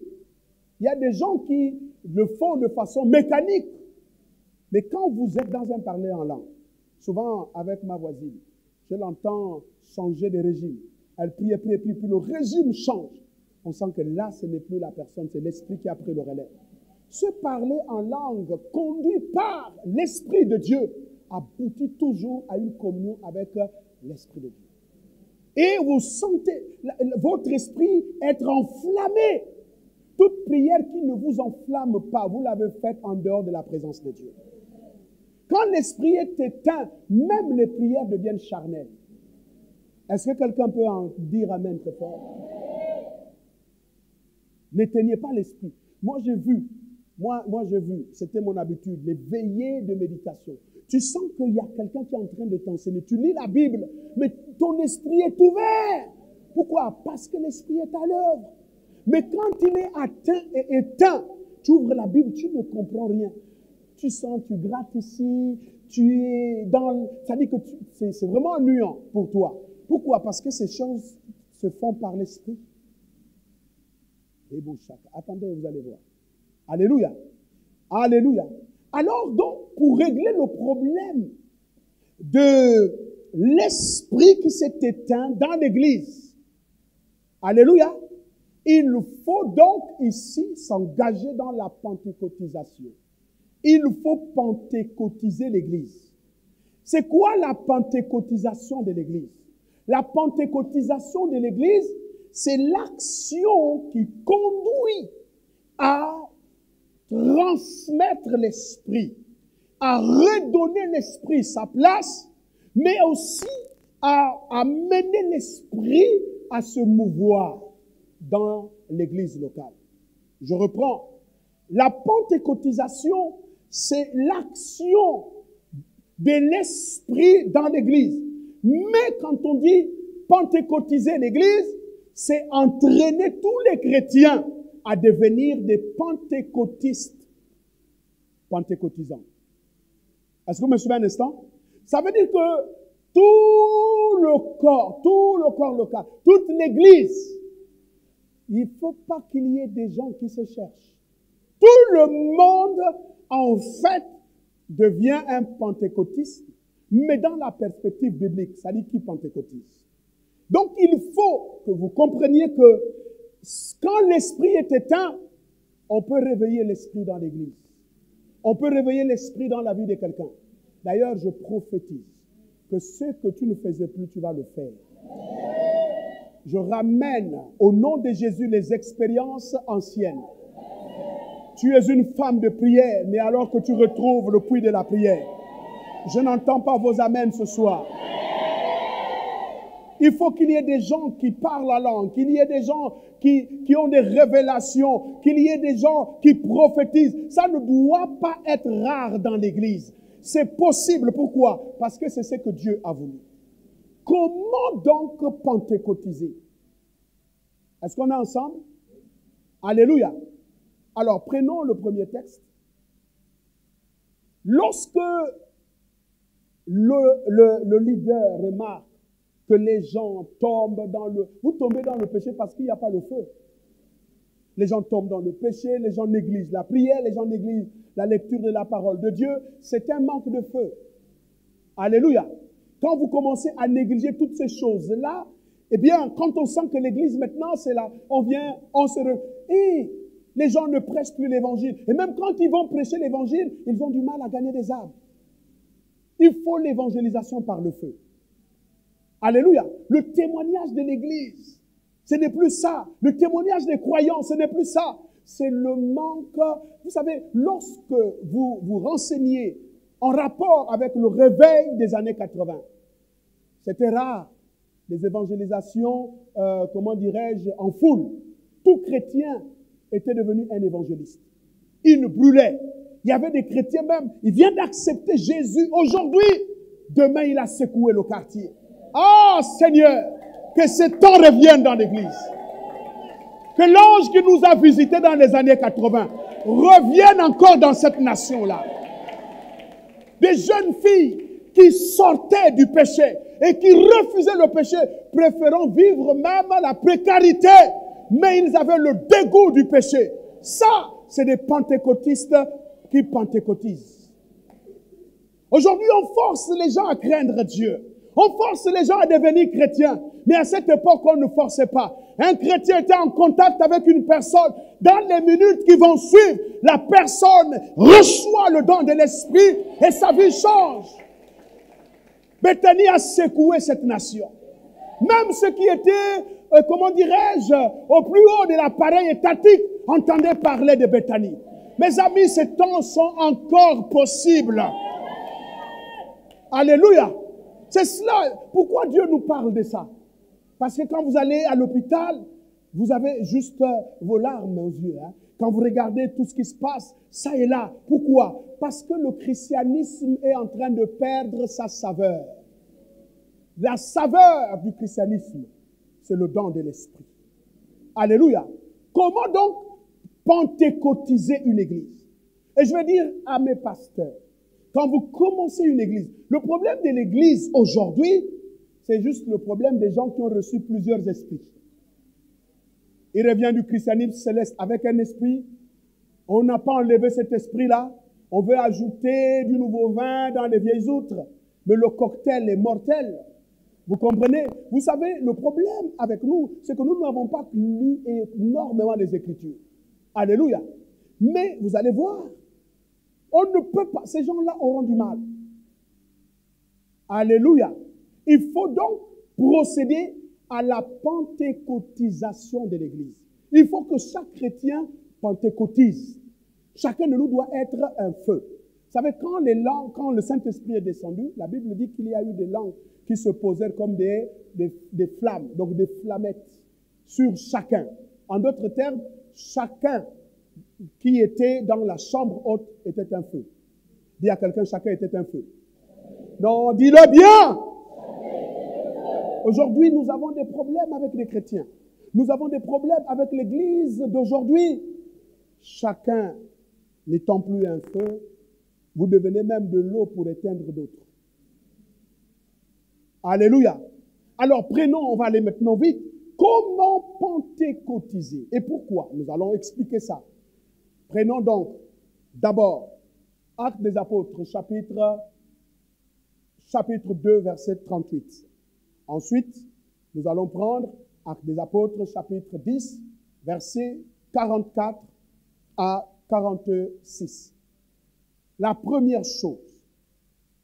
Il y a des gens qui le font de façon mécanique. Mais quand vous êtes dans un parler en langue, souvent avec ma voisine, je l'entends changer de régime. Elle prie, prie, prie, puis le régime change. On sent que là, ce n'est plus la personne, c'est l'esprit qui a pris le relais. Ce parler en langue conduit par l'esprit de Dieu aboutit toujours à une communion avec l'esprit de Dieu. Et vous sentez votre esprit être enflammé. Toute prière qui ne vous enflamme pas, vous l'avez faite en dehors de la présence de Dieu. Quand l'esprit est éteint, même les prières deviennent charnelles. Est-ce que quelqu'un peut en dire Amen très fort? N'éteignez pas l'esprit. Moi, j'ai vu Moi, j'ai vu, c'était mon habitude, les veillées de méditation. Tu sens qu'il y a quelqu'un qui est en train de t'enseigner. Tu lis la Bible, mais ton esprit est ouvert. Pourquoi? Parce que l'esprit est à l'œuvre. Mais quand il est atteint et éteint, tu ouvres la Bible, tu ne comprends rien. Tu sens, tu grattes ici, tu es dans... Ça dit que c'est vraiment ennuyant pour toi. Pourquoi? Parce que ces choses se font par l'esprit. Et bon. Attendez, vous allez voir. Alléluia. Alléluia. Alors donc, pour régler le problème de l'esprit qui s'est éteint dans l'église, Alléluia, il faut donc ici s'engager dans la pentecôtisation. Il faut pentecôtiser l'église. C'est quoi la pentecôtisation de l'église? La pentecôtisation de l'église, c'est l'action qui conduit à transmettre l'esprit, à redonner l'esprit sa place, mais aussi à amener l'esprit à se mouvoir dans l'église locale. Je reprends. La pentecôtisation, c'est l'action de l'esprit dans l'église. Mais quand on dit pentecôtiser l'église, c'est entraîner tous les chrétiens à devenir des pentecôtistes, pentecôtisants. Est-ce que vous me suivez un instant? Ça veut dire que tout le corps, tout le corps local, toute l'église, il ne faut pas qu'il y ait des gens qui se cherchent. Tout le monde, en fait, devient un pentecôtiste, mais dans la perspective biblique, ça dit qui pentecôtise. Donc, il faut que vous compreniez que quand l'esprit est éteint, on peut réveiller l'esprit dans l'église. On peut réveiller l'esprit dans la vie de quelqu'un. D'ailleurs, je prophétise que ce que tu ne faisais plus, tu vas le faire. Je ramène au nom de Jésus les expériences anciennes. Tu es une femme de prière, mais alors que tu retrouves le puits de la prière, je n'entends pas vos amens ce soir. Il faut qu'il y ait des gens qui parlent la langue, qu'il y ait des gens qui, qui ont des révélations, qu'il y ait des gens qui prophétisent. Ça ne doit pas être rare dans l'Église. C'est possible. Pourquoi? Parce que c'est ce que Dieu a voulu. Comment donc pentecôtiser? Est-ce qu'on est ensemble? Alléluia. Alors, prenons le premier texte. Lorsque le, le, le leader remarque que les gens tombent dans le... Vous tombez dans le péché parce qu'il n'y a pas le feu. Les gens tombent dans le péché, les gens négligent la prière, les gens négligent la lecture de la parole de Dieu. C'est un manque de feu. Alléluia. Quand vous commencez à négliger toutes ces choses-là, eh bien, quand on sent que l'église maintenant, c'est là, on vient, on se... Re... Et les gens ne prêchent plus l'évangile. Et même quand ils vont prêcher l'évangile, ils ont du mal à gagner des âmes. Il faut l'évangélisation par le feu. Alléluia. Le témoignage de l'église, ce n'est plus ça. Le témoignage des croyants, ce n'est plus ça. C'est le manque. Vous savez, lorsque vous vous renseignez en rapport avec le réveil des années 80, c'était rare. Les évangélisations, euh, comment dirais-je, en foule. Tout chrétien était devenu un évangéliste. Il brûlait. Il y avait des chrétiens même. Il vient d'accepter Jésus aujourd'hui. Demain, il a secoué le quartier. Oh, Seigneur, que ce temps revienne dans l'église. Que l'ange qui nous a visités dans les années 80 revienne encore dans cette nation-là. Des jeunes filles qui sortaient du péché et qui refusaient le péché, préférant vivre même la précarité, mais ils avaient le dégoût du péché. Ça, c'est des pentecôtistes qui pentecôtisent. Aujourd'hui, on force les gens à craindre Dieu. On force les gens à devenir chrétiens. Mais à cette époque, on ne forçait pas. Un chrétien était en contact avec une personne. Dans les minutes qui vont suivre, la personne reçoit le don de l'esprit et sa vie change. Bethanie a secoué cette nation. Même ceux qui étaient, euh, comment dirais-je, au plus haut de l'appareil étatique entendaient parler de Bethanie. Mes amis, ces temps sont encore possibles. Alléluia. C'est cela. Pourquoi Dieu nous parle de ça? Parce que quand vous allez à l'hôpital, vous avez juste vos larmes aux yeux. Hein? Quand vous regardez tout ce qui se passe, ça et là. Pourquoi? Parce que le christianisme est en train de perdre sa saveur. La saveur du christianisme, c'est le don de l'esprit. Alléluia. Comment donc pentecôtiser une église? Et je vais dire à mes pasteurs, quand vous commencez une église, le problème de l'église aujourd'hui, c'est juste le problème des gens qui ont reçu plusieurs esprits. Il revient du christianisme céleste avec un esprit. On n'a pas enlevé cet esprit-là. On veut ajouter du nouveau vin dans les vieilles outres. Mais le cocktail est mortel. Vous comprenez? Vous savez, le problème avec nous, c'est que nous n'avons pas lu énormément les Écritures. Alléluia. Mais vous allez voir, on ne peut pas, ces gens-là auront du mal. Alléluia. Il faut donc procéder à la pentecôtisation de l'Église. Il faut que chaque chrétien pentecôtise. Chacun de nous doit être un feu. Vous savez, quand, les langues, quand le Saint-Esprit est descendu, la Bible dit qu'il y a eu des langues qui se posèrent comme des, des, des flammes, donc des flammettes sur chacun. En d'autres termes, chacun qui était dans la chambre haute était un feu. Dis à quelqu'un, chacun était un feu. Non, dis-le bien. Aujourd'hui, nous avons des problèmes avec les chrétiens. Nous avons des problèmes avec l'église d'aujourd'hui. Chacun n'étant plus un feu, vous devenez même de l'eau pour éteindre d'autres. Alléluia. Alors prenons, on va aller maintenant vite. Comment pentecôtiser? Et pourquoi? Nous allons expliquer ça. Prenons donc d'abord Actes des Apôtres, chapitre, chapitre 2, verset 38. Ensuite, nous allons prendre Actes des Apôtres, chapitre 10, verset 44 à 46. La première chose,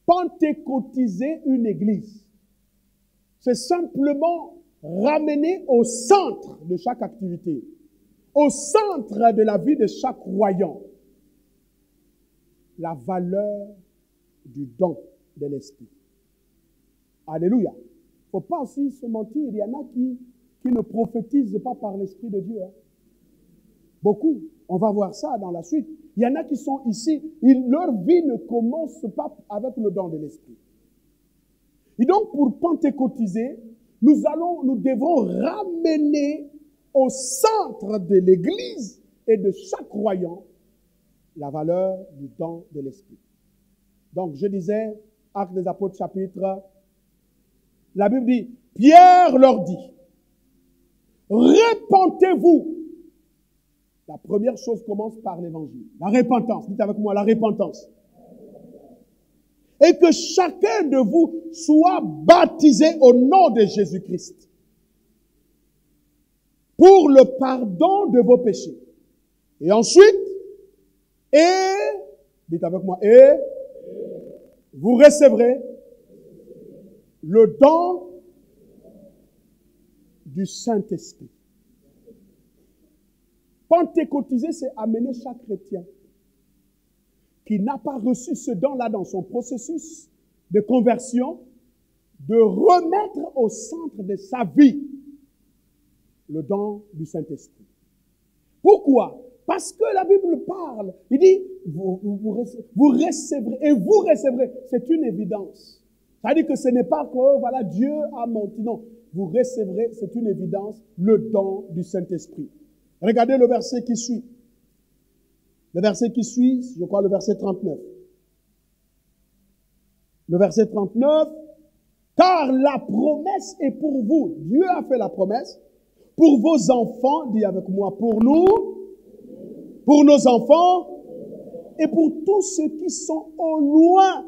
pentecôtiser une église, c'est simplement ramener au centre de chaque activité, au centre de la vie de chaque croyant, la valeur du don de l'Esprit. Alléluia. Il ne faut pas aussi se mentir. Il y en a qui, qui ne prophétisent pas par l'Esprit de Dieu. hein. Beaucoup. On va voir ça dans la suite. Il y en a qui sont ici. leur vie ne commence pas avec le don de l'Esprit. Et donc, pour pentecôtiser, nous allons, nous devons ramener au centre de l'Église et de chaque croyant la valeur du don de l'Esprit. Donc, je disais, Actes des Apôtres, chapitre, la Bible dit, Pierre leur dit, repentez-vous. La première chose commence par l'évangile. La repentance. Dites avec moi, la repentance. Et que chacun de vous soit baptisé au nom de Jésus-Christ pour le pardon de vos péchés. Et ensuite, et, dites avec moi, et, vous recevrez le don du Saint-Esprit. Pentecôtiser, c'est amener chaque chrétien qui n'a pas reçu ce don-là dans son processus de conversion, de remettre au centre de sa vie le don du Saint-Esprit. Pourquoi? Parce que la Bible parle. Il dit, vous, vous, vous rece- vous recevrez, et vous recevrez. C'est une évidence. C'est-à-dire que ce n'est pas que, oh, voilà, Dieu a menti. Non, vous recevrez, c'est une évidence, le don du Saint-Esprit. Regardez le verset qui suit. Le verset qui suit, je crois le verset 39. Le verset 39, car la promesse est pour vous. Dieu a fait la promesse. Pour vos enfants, dis avec moi, pour nous, pour nos enfants, et pour tous ceux qui sont au loin,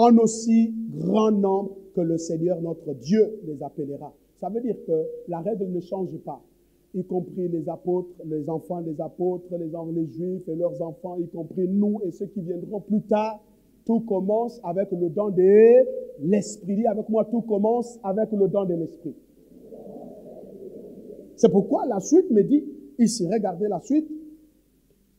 en aussi grand nombre que le Seigneur notre Dieu les appellera. Ça veut dire que la règle ne change pas, y compris les apôtres, les enfants des apôtres, les, juifs et leurs enfants, y compris nous et ceux qui viendront plus tard. Tout commence avec le don de l'Esprit. Dis avec moi, tout commence avec le don de l'Esprit. C'est pourquoi la suite me dit, ici, regardez la suite.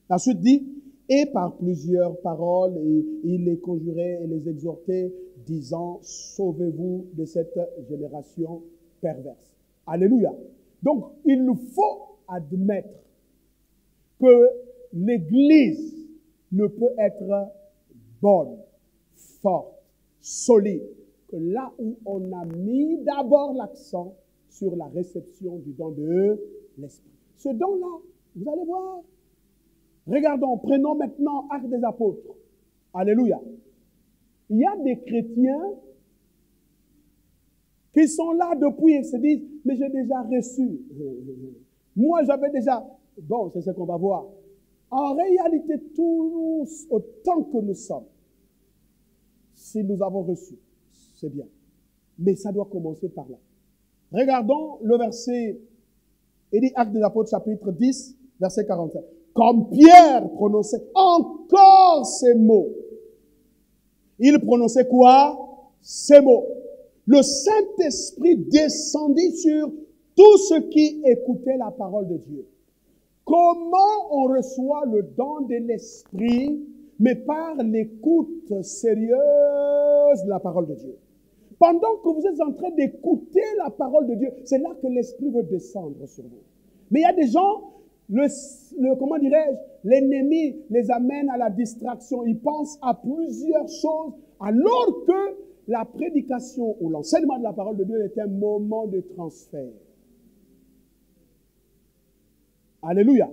La suite dit, et par plusieurs paroles, il les conjurait et les exhortait, disant, sauvez-vous de cette génération perverse. Alléluia. Donc, il nous faut admettre que l'Église ne peut être bonne, forte, solide, que là où on a mis d'abord l'accent sur la réception du don de l'Esprit. Ce don-là, vous allez voir. Regardons, prenons maintenant Acte des Apôtres. Alléluia. Il y a des chrétiens qui sont là depuis et se disent, mais j'ai déjà reçu. (laughs) Moi, j'avais déjà... Bon, c'est ce qu'on va voir. En réalité, tous, autant que nous sommes, si nous avons reçu, c'est bien. Mais ça doit commencer par là. Regardons le verset, il dit Acte des Apôtres chapitre 10, verset 45. Comme Pierre prononçait encore ces mots, il prononçait quoi? Ces mots. Le Saint-Esprit descendit sur tous ceux qui écoutaient la parole de Dieu. Comment on reçoit le don de l'Esprit, mais par l'écoute sérieuse de la parole de Dieu? Pendant que vous êtes en train d'écouter la parole de Dieu, c'est là que l'Esprit veut descendre sur vous. Mais il y a des gens, le, comment dirais-je, l'ennemi les amène à la distraction. Ils pensent à plusieurs choses, alors que la prédication ou l'enseignement de la parole de Dieu est un moment de transfert. Alléluia.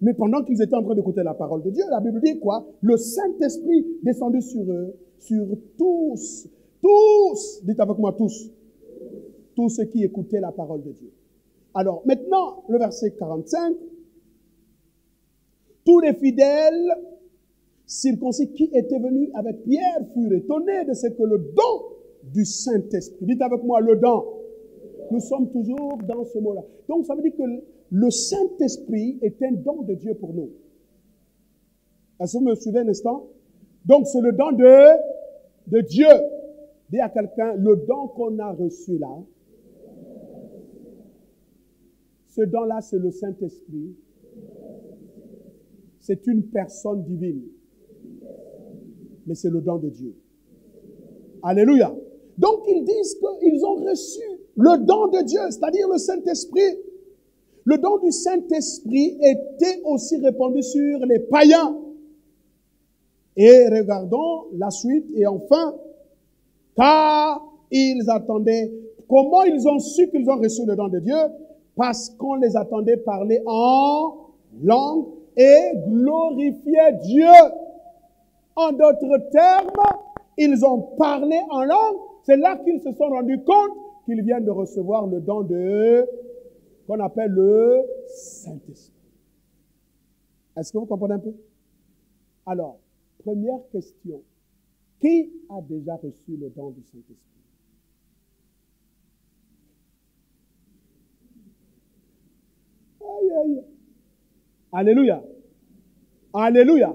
Mais pendant qu'ils étaient en train d'écouter la parole de Dieu, la Bible dit quoi? Le Saint-Esprit descendait sur eux, sur tous, tous, dites avec moi tous, tous ceux qui écoutaient la parole de Dieu. Alors maintenant, le verset 45, tous les fidèles circoncis qui étaient venus avec Pierre furent étonnés de ce que le don du Saint-Esprit, dites avec moi le don, nous sommes toujours dans ce mot-là. Donc ça veut dire que le Saint-Esprit est un don de Dieu pour nous. Est-ce que vous me suivez un instant? Donc c'est le don de, de Dieu. Dis à quelqu'un, le don qu'on a reçu là, ce don-là, c'est le Saint-Esprit. C'est une personne divine. Mais c'est le don de Dieu. Alléluia. Donc ils disent qu'ils ont reçu le don de Dieu, c'est-à-dire le Saint-Esprit. Le don du Saint-Esprit était aussi répandu sur les païens. Et regardons la suite et enfin, car ils attendaient, comment ils ont su qu'ils ont reçu le don de Dieu? Parce qu'on les attendait parler en langue et glorifier Dieu. En d'autres termes, ils ont parlé en langue. C'est là qu'ils se sont rendus compte qu'ils viennent de recevoir le don de qu'on appelle le Saint-Esprit. Est-ce que vous comprenez un peu? Alors, première question. Qui a déjà reçu le don du Saint-Esprit? Aïe, aïe. Alléluia. Alléluia.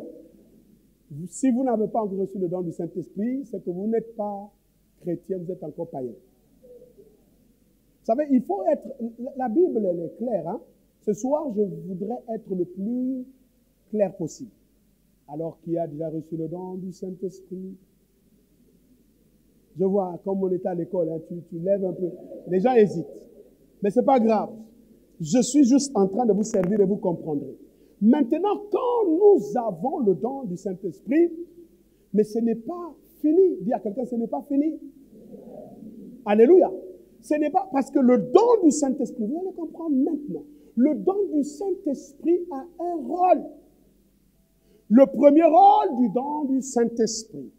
Si vous n'avez pas encore reçu le don du Saint-Esprit, c'est que vous n'êtes pas chrétien, vous êtes encore païen. Vous savez, il faut être. La Bible, elle est claire. Hein? Ce soir, je voudrais être le plus clair possible. Alors qui a déjà reçu le don du Saint-Esprit? Je vois, comme on était à l'école, hein, tu, tu lèves un peu. Les gens hésitent. Mais c'est pas grave. Je suis juste en train de vous servir et vous comprendrez. Maintenant, quand nous avons le don du Saint-Esprit, mais ce n'est pas fini. Dis à quelqu'un, ce n'est pas fini. Alléluia. Ce n'est pas parce que le don du Saint-Esprit, vous allez comprendre maintenant, le don du Saint-Esprit a un rôle. Le premier rôle du don du Saint-Esprit.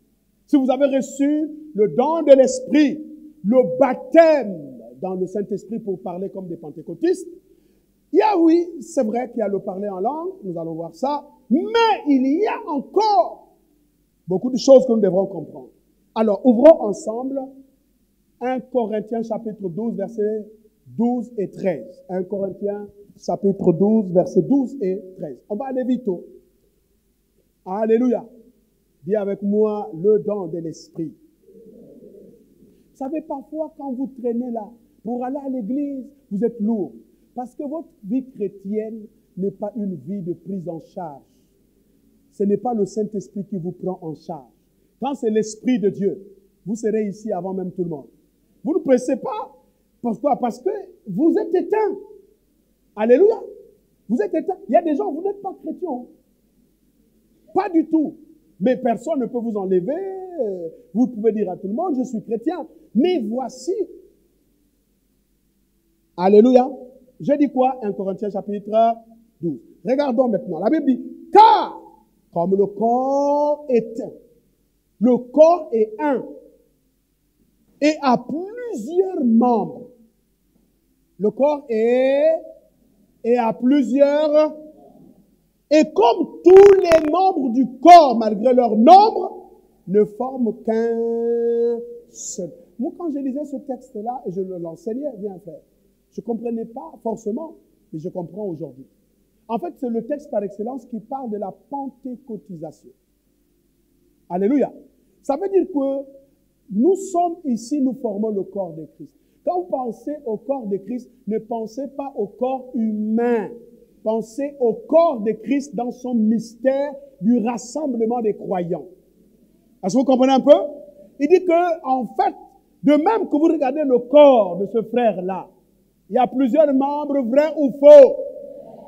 Si vous avez reçu le don de l'Esprit, le baptême dans le Saint-Esprit pour parler comme des pentecôtistes, il y a oui, c'est vrai qu'il y a le parler en langue, nous allons voir ça, mais il y a encore beaucoup de choses que nous devrons comprendre. Alors, ouvrons ensemble 1 Corinthiens chapitre 12, versets 12 et 13. 1 Corinthiens chapitre 12, versets 12 et 13. On va aller vite. Alléluia. Dis avec moi le don de l'esprit. Vous savez, parfois, quand vous traînez là, pour aller à l'église, vous êtes lourd. Parce que votre vie chrétienne n'est pas une vie de prise en charge. Ce n'est pas le Saint-Esprit qui vous prend en charge. Quand c'est l'Esprit de Dieu, vous serez ici avant même tout le monde. Vous ne pressez pas. Pourquoi? Parce que vous êtes éteint. Alléluia. Vous êtes éteint. Il y a des gens, vous n'êtes pas chrétiens. Pas du tout. Mais personne ne peut vous enlever. Vous pouvez dire à tout le monde, je suis chrétien. Mais voici. Alléluia. Je dis quoi? 1 Corinthiens chapitre 12. Regardons maintenant. La Bible dit, car comme le corps est un, le corps est un et a plusieurs membres. Le corps est et a plusieurs et comme tous les membres du corps, malgré leur nombre, ne forment qu'un seul. Moi, quand je lisais ce texte-là, et je l'enseignais, bien frère, je ne comprenais pas forcément, mais je comprends aujourd'hui. En fait, c'est le texte par excellence qui parle de la pentecôtisation. Alléluia. Ça veut dire que nous sommes ici, nous formons le corps de Christ. Quand vous pensez au corps de Christ, ne pensez pas au corps humain. Pensez au corps de Christ dans son mystère du rassemblement des croyants. Est-ce que vous comprenez un peu? Il dit que, en fait, de même que vous regardez le corps de ce frère-là, il y a plusieurs membres vrais ou faux.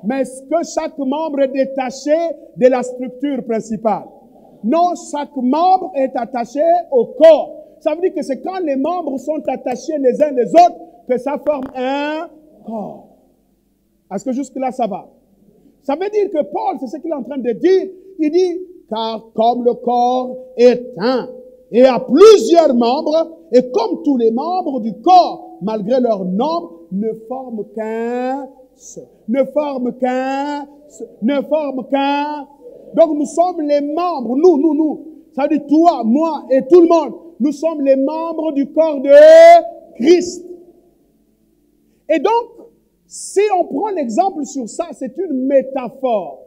Mais est-ce que chaque membre est détaché de la structure principale Non, chaque membre est attaché au corps. Ça veut dire que c'est quand les membres sont attachés les uns les autres que ça forme un corps. Est-ce que jusque-là ça va? Ça veut dire que Paul, c'est ce qu'il est en train de dire. Il dit, car comme le corps est un et a plusieurs membres, et comme tous les membres du corps, malgré leur nombre, ne forment qu'un. Ne forment qu'un. Ne forment qu'un. Donc nous sommes les membres, nous, nous, nous. Ça veut dire toi, moi et tout le monde. Nous sommes les membres du corps de Christ. Et donc, si on prend l'exemple sur ça, c'est une métaphore.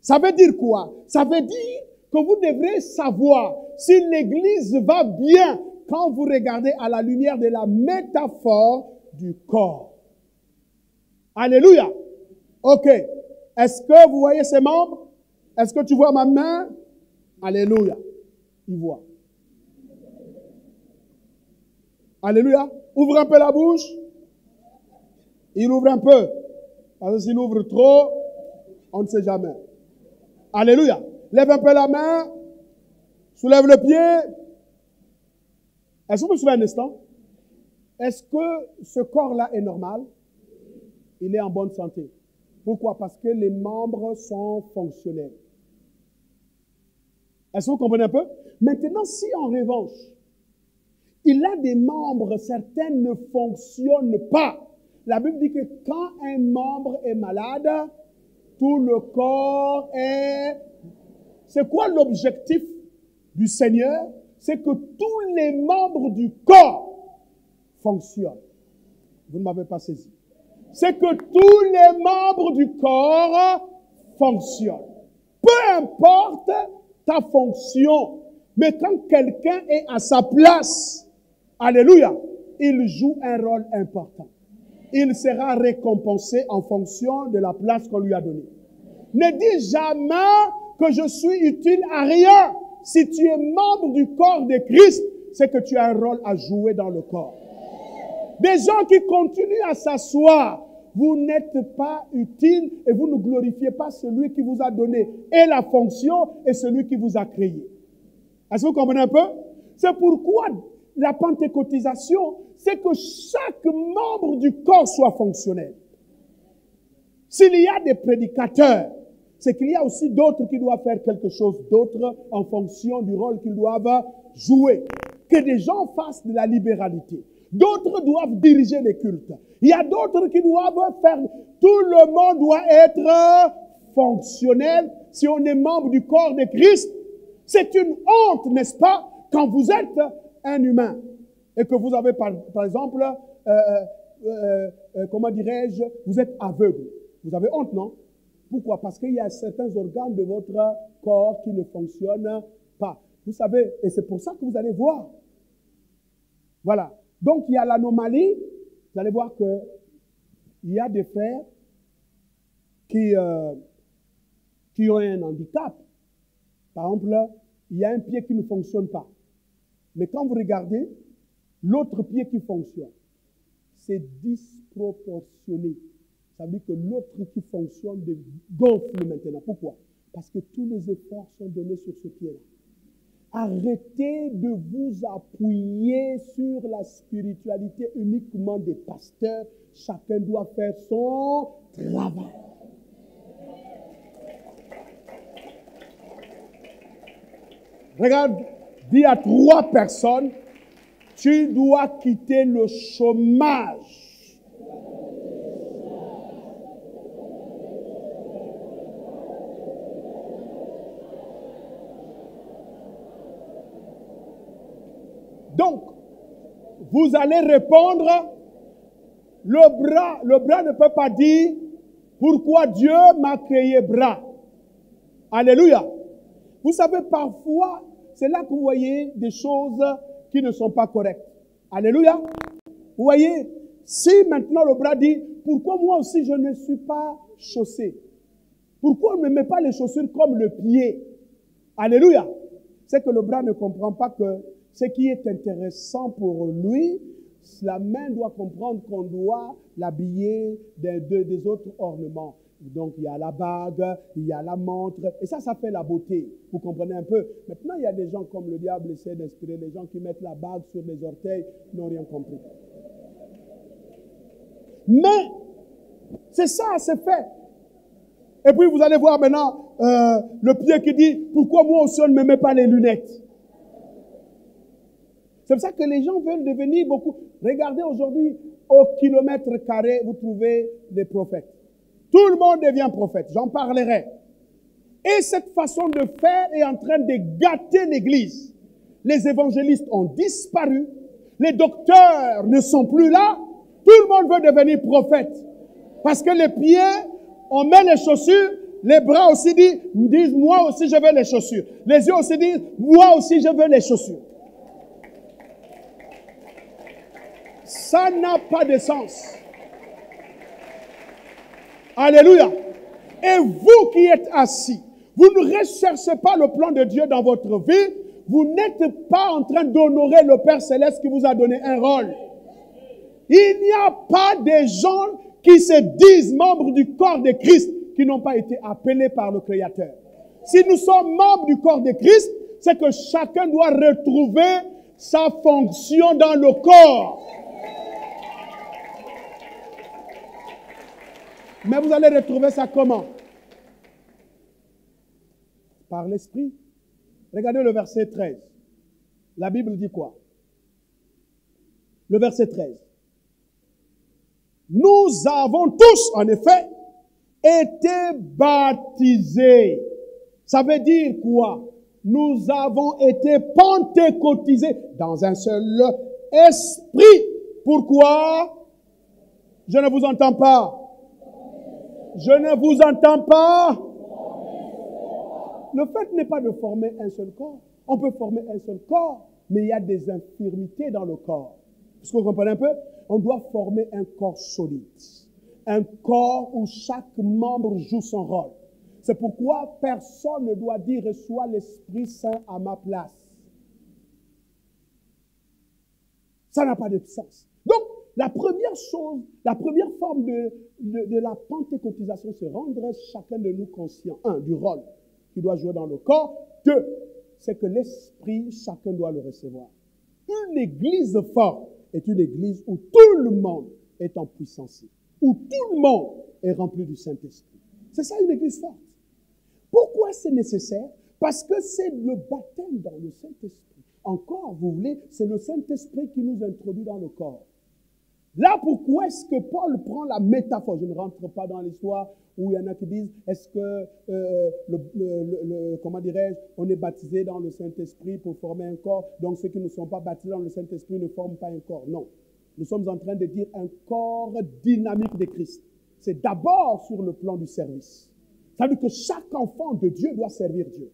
Ça veut dire quoi? Ça veut dire que vous devrez savoir si l'Église va bien quand vous regardez à la lumière de la métaphore du corps. Alléluia. Ok. Est-ce que vous voyez ces membres? Est-ce que tu vois ma main? Alléluia. Il voit. Alléluia. Ouvre un peu la bouche. Il ouvre un peu. Parce que s'il ouvre trop, on ne sait jamais. Alléluia. Lève un peu la main. Soulève le pied. Est-ce vous me suivez un instant? Est-ce que ce corps-là est normal? Il est en bonne santé. Pourquoi? Parce que les membres sont fonctionnels. Est-ce que vous comprenez un peu? Maintenant, si en revanche, il a des membres, certains ne fonctionnent pas. La Bible dit que quand un membre est malade, tout le corps est... C'est quoi l'objectif du Seigneur? C'est que tous les membres du corps fonctionnent. Vous ne m'avez pas saisi. C'est que tous les membres du corps fonctionnent. Peu importe ta fonction, mais quand quelqu'un est à sa place, alléluia, il joue un rôle important il sera récompensé en fonction de la place qu'on lui a donnée. Ne dis jamais que je suis utile à rien. Si tu es membre du corps de Christ, c'est que tu as un rôle à jouer dans le corps. Des gens qui continuent à s'asseoir, vous n'êtes pas utile et vous ne glorifiez pas celui qui vous a donné et la fonction et celui qui vous a créé. Est-ce que vous comprenez un peu? C'est pourquoi la pentecôtisation, c'est que chaque membre du corps soit fonctionnel. S'il y a des prédicateurs, c'est qu'il y a aussi d'autres qui doivent faire quelque chose d'autre en fonction du rôle qu'ils doivent jouer. Que des gens fassent de la libéralité. D'autres doivent diriger les cultes. Il y a d'autres qui doivent faire... Tout le monde doit être fonctionnel si on est membre du corps de Christ. C'est une honte, n'est-ce pas, quand vous êtes un humain et que vous avez, par, exemple, euh, euh, euh, comment dirais-je, vous êtes aveugle. Vous avez honte, non? Pourquoi? Parce qu'il y a certains organes de votre corps qui ne fonctionnent pas. Vous savez, et c'est pour ça que vous allez voir. Voilà. Donc, il y a l'anomalie. Vous allez voir que il y a des frères qui, euh, qui ont un handicap. Par exemple, il y a un pied qui ne fonctionne pas. Mais quand vous regardez, l'autre pied qui fonctionne, c'est disproportionné. Ça veut dire que l'autre qui fonctionne gonfle maintenant. Pourquoi? Parce que tous les efforts sont donnés sur ce pied-là. Arrêtez de vous appuyer sur la spiritualité uniquement des pasteurs. Chacun doit faire son travail. Regarde, dis à trois personnes, tu dois quitter le chômage. Donc, vous allez répondre, le bras, le bras ne peut pas dire pourquoi Dieu m'a créé bras. Alléluia. Vous savez, parfois, c'est là que vous voyez des choses qui ne sont pas correctes. Alléluia. Vous voyez, si maintenant le bras dit, pourquoi moi aussi je ne suis pas chaussé? Pourquoi on ne me met pas les chaussures comme le pied? Alléluia. C'est que le bras ne comprend pas que ce qui est intéressant pour lui, la main doit comprendre qu'on doit l'habiller des, des- des autres ornements. Donc il y a la bague, il y a la montre, et ça, ça fait la beauté. Vous comprenez un peu? Maintenant, il y a des gens comme le diable essaie d'inspirer, les gens qui mettent la bague sur les orteils n'ont rien compris. Mais c'est ça, c'est fait. Et puis vous allez voir maintenant euh, le pied qui dit, pourquoi moi aussi on ne me met pas les lunettes? C'est pour ça que les gens veulent devenir beaucoup. Regardez aujourd'hui, au kilomètre carré, vous trouvez des prophètes. Tout le monde devient prophète, j'en parlerai. Et cette façon de faire est en train de gâter l'Église. Les évangélistes ont disparu, les docteurs ne sont plus là, tout le monde veut devenir prophète. Parce que les pieds, on met les chaussures, les bras aussi disent, disent moi aussi je veux les chaussures. Les yeux aussi disent, moi aussi je veux les chaussures. Ça n'a pas de sens. Alléluia. Et vous qui êtes assis, vous ne recherchez pas le plan de Dieu dans votre vie. Vous n'êtes pas en train d'honorer le Père Céleste qui vous a donné un rôle. Il n'y a pas de gens qui se disent membres du corps de Christ qui n'ont pas été appelés par le Créateur. Si nous sommes membres du corps de Christ, c'est que chacun doit retrouver sa fonction dans le corps. Mais vous allez retrouver ça comment? Par l'Esprit. Regardez le verset 13. La Bible dit quoi? Le verset 13. Nous avons tous, en effet, été baptisés. Ça veut dire quoi? Nous avons été pentecôtisés dans un seul esprit. Pourquoi? Je ne vous entends pas. Je ne vous entends pas. Le fait n'est pas de former un seul corps. On peut former un seul corps, mais il y a des infirmités dans le corps. Est-ce que vous comprenez un peu? On doit former un corps solide. Un corps où chaque membre joue son rôle. C'est pourquoi personne ne doit dire reçois l'Esprit Saint à ma place. Ça n'a pas de sens. La première chose, la première forme de, de, de la pentecôtisation, c'est rendre chacun de nous conscient, un, du rôle qu'il doit jouer dans le corps, deux, c'est que l'esprit, chacun doit le recevoir. Une église forte est une église où tout le monde est en puissance, où tout le monde est rempli du Saint-Esprit. C'est ça une église forte. Pourquoi c'est nécessaire? Parce que c'est le baptême dans le Saint-Esprit. Encore, vous voulez, c'est le Saint-Esprit qui nous introduit dans le corps. Là, pourquoi est-ce que Paul prend la métaphore? Je ne rentre pas dans l'histoire où il y en a qui disent, est-ce que, euh, le, le- le- comment dirais-je, on est baptisé dans le Saint-Esprit pour former un corps, donc ceux qui ne sont pas baptisés dans le Saint-Esprit ne forment pas un corps? Non. Nous sommes en train de dire un corps dynamique de Christ. C'est d'abord sur le plan du service. Ça veut dire que chaque enfant de Dieu doit servir Dieu.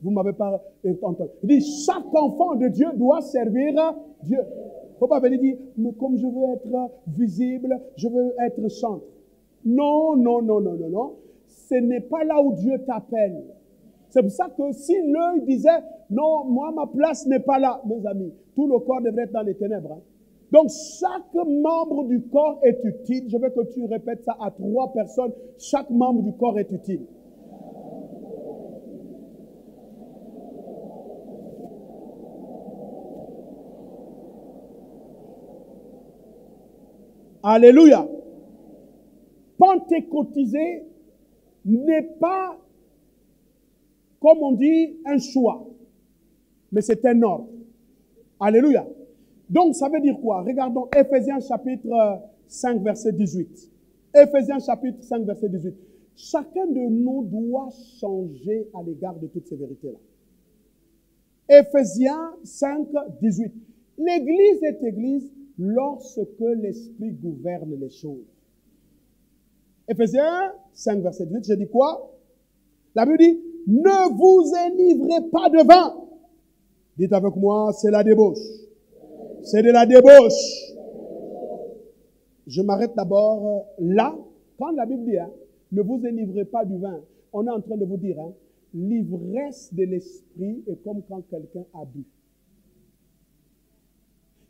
Vous m'avez pas entendu. Il dit, chaque enfant de Dieu doit servir Dieu. Faut pas venir dire, mais comme je veux être visible, je veux être chantre. Non, non, non, non, non, non. Ce n'est pas là où Dieu t'appelle. C'est pour ça que si l'œil disait, non, moi, ma place n'est pas là, mes amis, tout le corps devrait être dans les ténèbres. hein. Donc, chaque membre du corps est utile. Je veux que tu répètes ça à trois personnes. Chaque membre du corps est utile. Alléluia. Pentecôtiser n'est pas, comme on dit, un choix, mais c'est un ordre. Alléluia. Donc, ça veut dire quoi? Regardons Ephésiens chapitre 5, verset 18. Ephésiens chapitre 5, verset 18. Chacun de nous doit changer à l'égard de toutes ces vérités-là. Ephésiens 5, 18. L'Église est Église lorsque l'Esprit gouverne les choses. Ephésiens 5, verset 18, je dis quoi? La Bible dit, ne vous enivrez pas de vin. Dites avec moi, c'est la débauche. C'est de la débauche. Je m'arrête d'abord là. Quand la Bible dit, hein, ne vous enivrez pas du vin, on est en train de vous dire, hein, l'ivresse de l'esprit est comme quand quelqu'un a bu.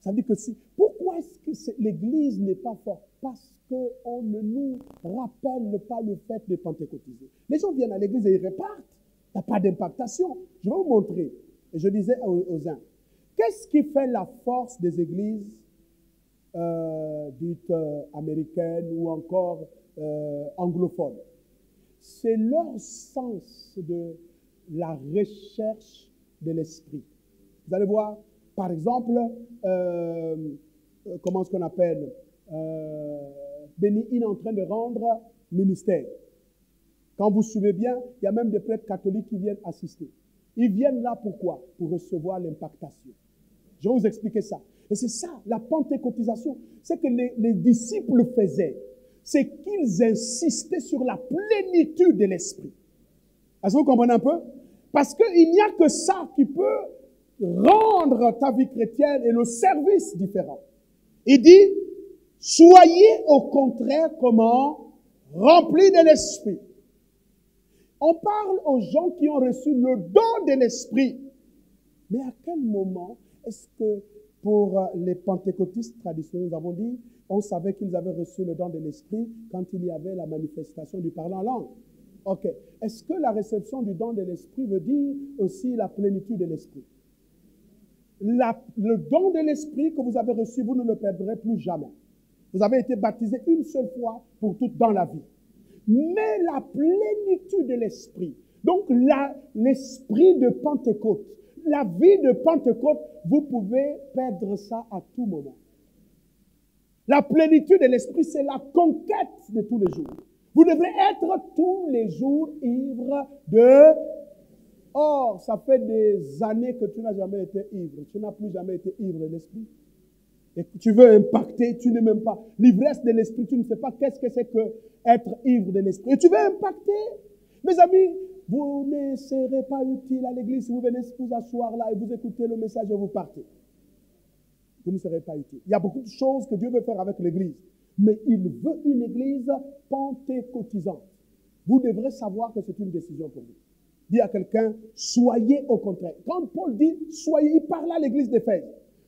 Ça veut dire que si, pourquoi est-ce que l'église n'est pas forte? Parce qu'on ne nous rappelle pas le fait de pentecôtiser. Les gens viennent à l'église et ils repartent. Il n'y a pas d'impactation. Je vais vous montrer. Et je disais aux, uns, qu'est-ce qui fait la force des églises euh, dites euh, américaines ou encore euh, anglophones? C'est leur sens de la recherche de l'esprit. Vous allez voir, par exemple, euh, comment est-ce qu'on appelle euh, Béni est en train de rendre ministère. Quand vous suivez bien, il y a même des prêtres catholiques qui viennent assister. Ils viennent là pourquoi? Pour recevoir l'impactation. Je vais vous expliquer ça. Et c'est ça, la pentecôtisation. C'est que les, les disciples faisaient. C'est qu'ils insistaient sur la plénitude de l'esprit. Est-ce que vous comprenez un peu? Parce qu'il n'y a que ça qui peut rendre ta vie chrétienne et le service différent. Il dit, soyez au contraire comment Remplis de l'esprit. On parle aux gens qui ont reçu le don de l'esprit. Mais à quel moment est-ce que pour les pentecôtistes traditionnels, nous avons dit, on savait qu'ils avaient reçu le don de l'esprit quand il y avait la manifestation du parlant en langue? Ok. Est-ce que la réception du don de l'esprit veut dire aussi la plénitude de l'esprit? La- Le don de l'esprit que vous avez reçu, vous ne le perdrez plus jamais. Vous avez été baptisé une seule fois pour toute dans la vie. Mais la plénitude de l'esprit, donc l'esprit de Pentecôte, la vie de Pentecôte, vous pouvez perdre ça à tout moment. La plénitude de l'esprit, c'est la conquête de tous les jours. Vous devrez être tous les jours ivre de... Or, ça fait des années que tu n'as jamais été ivre. Tu n'as plus jamais été ivre de l'esprit. Et tu veux impacter, tu n'es même pas. L'ivresse de l'esprit, tu ne sais pas qu'est-ce que c'est que être ivre de l'esprit. Et tu veux impacter. Mes amis, vous ne serez pas utile à l'église si vous venez vous asseoir là et vous écoutez le message et vous partez. Vous ne serez pas utile. Il y a beaucoup de choses que Dieu veut faire avec l'église. Mais il veut une église pentecôtisante. Vous devrez savoir que c'est une décision pour vous. Dis à quelqu'un, soyez au contraire. Quand Paul dit soyez, il parle à l'église d'Éphèse.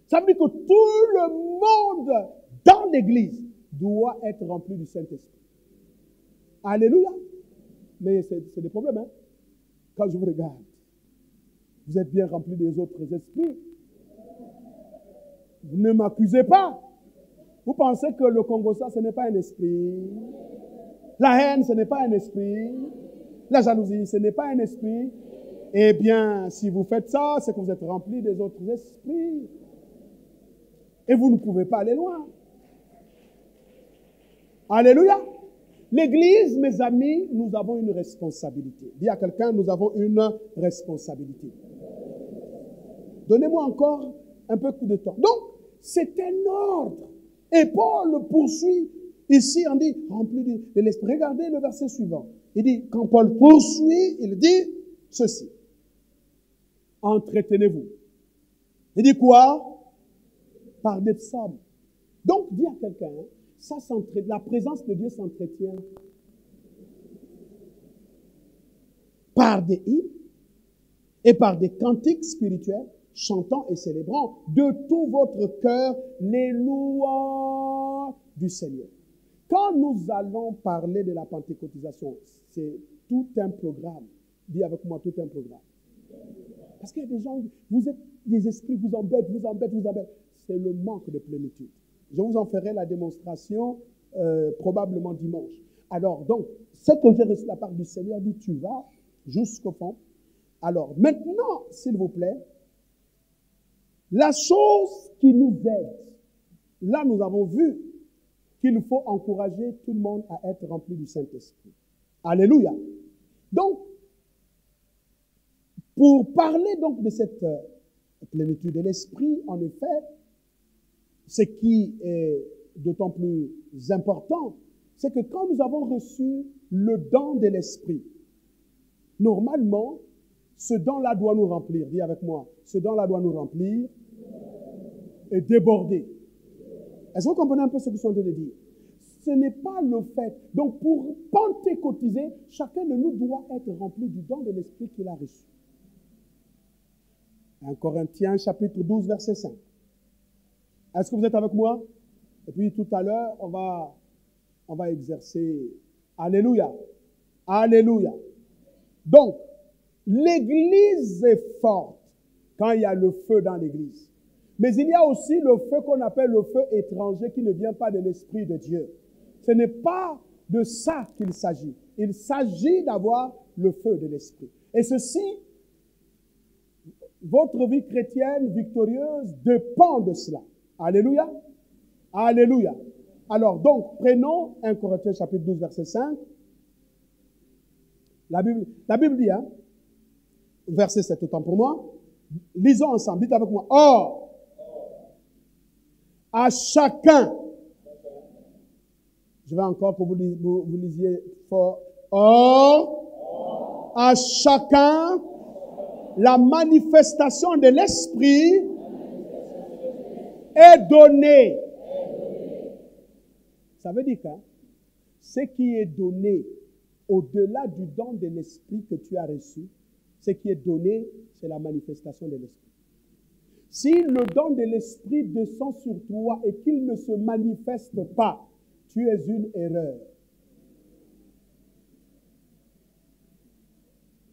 Ça veut dire que tout le monde dans l'église doit être rempli du Saint-Esprit. Alléluia. Mais c'est des problèmes. Hein? Quand je vous regarde, vous êtes bien rempli des autres esprits. Vous ne m'accusez pas. Vous pensez que le Congo, ce n'est pas un esprit. La haine, ce n'est pas un esprit. La jalousie, ce n'est pas un esprit. Eh bien, si vous faites ça, c'est que vous êtes rempli des autres esprits. Et vous ne pouvez pas aller loin. Alléluia. L'église, mes amis, nous avons une responsabilité. Dis à quelqu'un, nous avons une responsabilité. Donnez-moi encore un peu de temps. Donc, c'est un ordre. Et Paul poursuit ici, on dit, rempli de l'esprit. Regardez le verset suivant. Il dit, quand Paul poursuit, il dit ceci. Entretenez-vous. Il dit quoi? Par des psaumes. Donc, dis à quelqu'un, hein, ça la présence de Dieu s'entretient par des hymnes et par des cantiques spirituels, chantant et célébrant de tout votre cœur les louanges du Seigneur. Quand nous allons parler de la pentecôtisation, c'est tout un programme. Dis avec moi tout un programme. Parce qu'il y a des gens, vous êtes des esprits, vous embêtent, vous embêtent, vous embêtent. C'est le manque de plénitude. Je vous en ferai la démonstration euh, probablement dimanche. Alors, donc, ce que j'ai reçu la part du Seigneur dit, tu vas jusqu'au fond. Alors, maintenant, s'il vous plaît, la chose qui nous aide, là, nous avons vu qu'il faut encourager tout le monde à être rempli du Saint-Esprit. Alléluia. Donc, pour parler donc de cette euh, plénitude de l'esprit, en effet, ce qui est d'autant plus important, c'est que quand nous avons reçu le don de l'esprit, normalement, ce don-là doit nous remplir. Dis avec moi, ce don-là doit nous remplir et déborder. Est-ce que vous comprenez un peu ce que je suis en train de dire? Ce n'est pas le fait. Donc, pour pentecôtiser, chacun de nous doit être rempli du don de l'esprit qu'il a reçu. 1 Corinthiens chapitre 12, verset 5. Est-ce que vous êtes avec moi? Et puis tout à l'heure, on va, on va exercer. Alléluia. Alléluia. Donc, l'église est forte quand il y a le feu dans l'église. Mais il y a aussi le feu qu'on appelle le feu étranger qui ne vient pas de l'Esprit de Dieu. Ce n'est pas de ça qu'il s'agit. Il s'agit d'avoir le feu de l'Esprit. Et ceci, votre vie chrétienne victorieuse dépend de cela. Alléluia. Alléluia. Alors, donc, prenons 1 Corinthiens chapitre 12, verset 5. La Bible, la Bible dit, hein, verset 7, autant pour moi. Lisons ensemble, dites avec moi. Or, à chacun, je vais encore que vous, vous, vous lisiez fort. Or, à chacun, la manifestation de l'esprit est donnée. Ça veut dire que ce qui est donné au-delà du don de l'esprit que tu as reçu, ce qui est donné, c'est la manifestation de l'esprit. Si le don de l'esprit descend sur toi et qu'il ne se manifeste pas, tu es une erreur.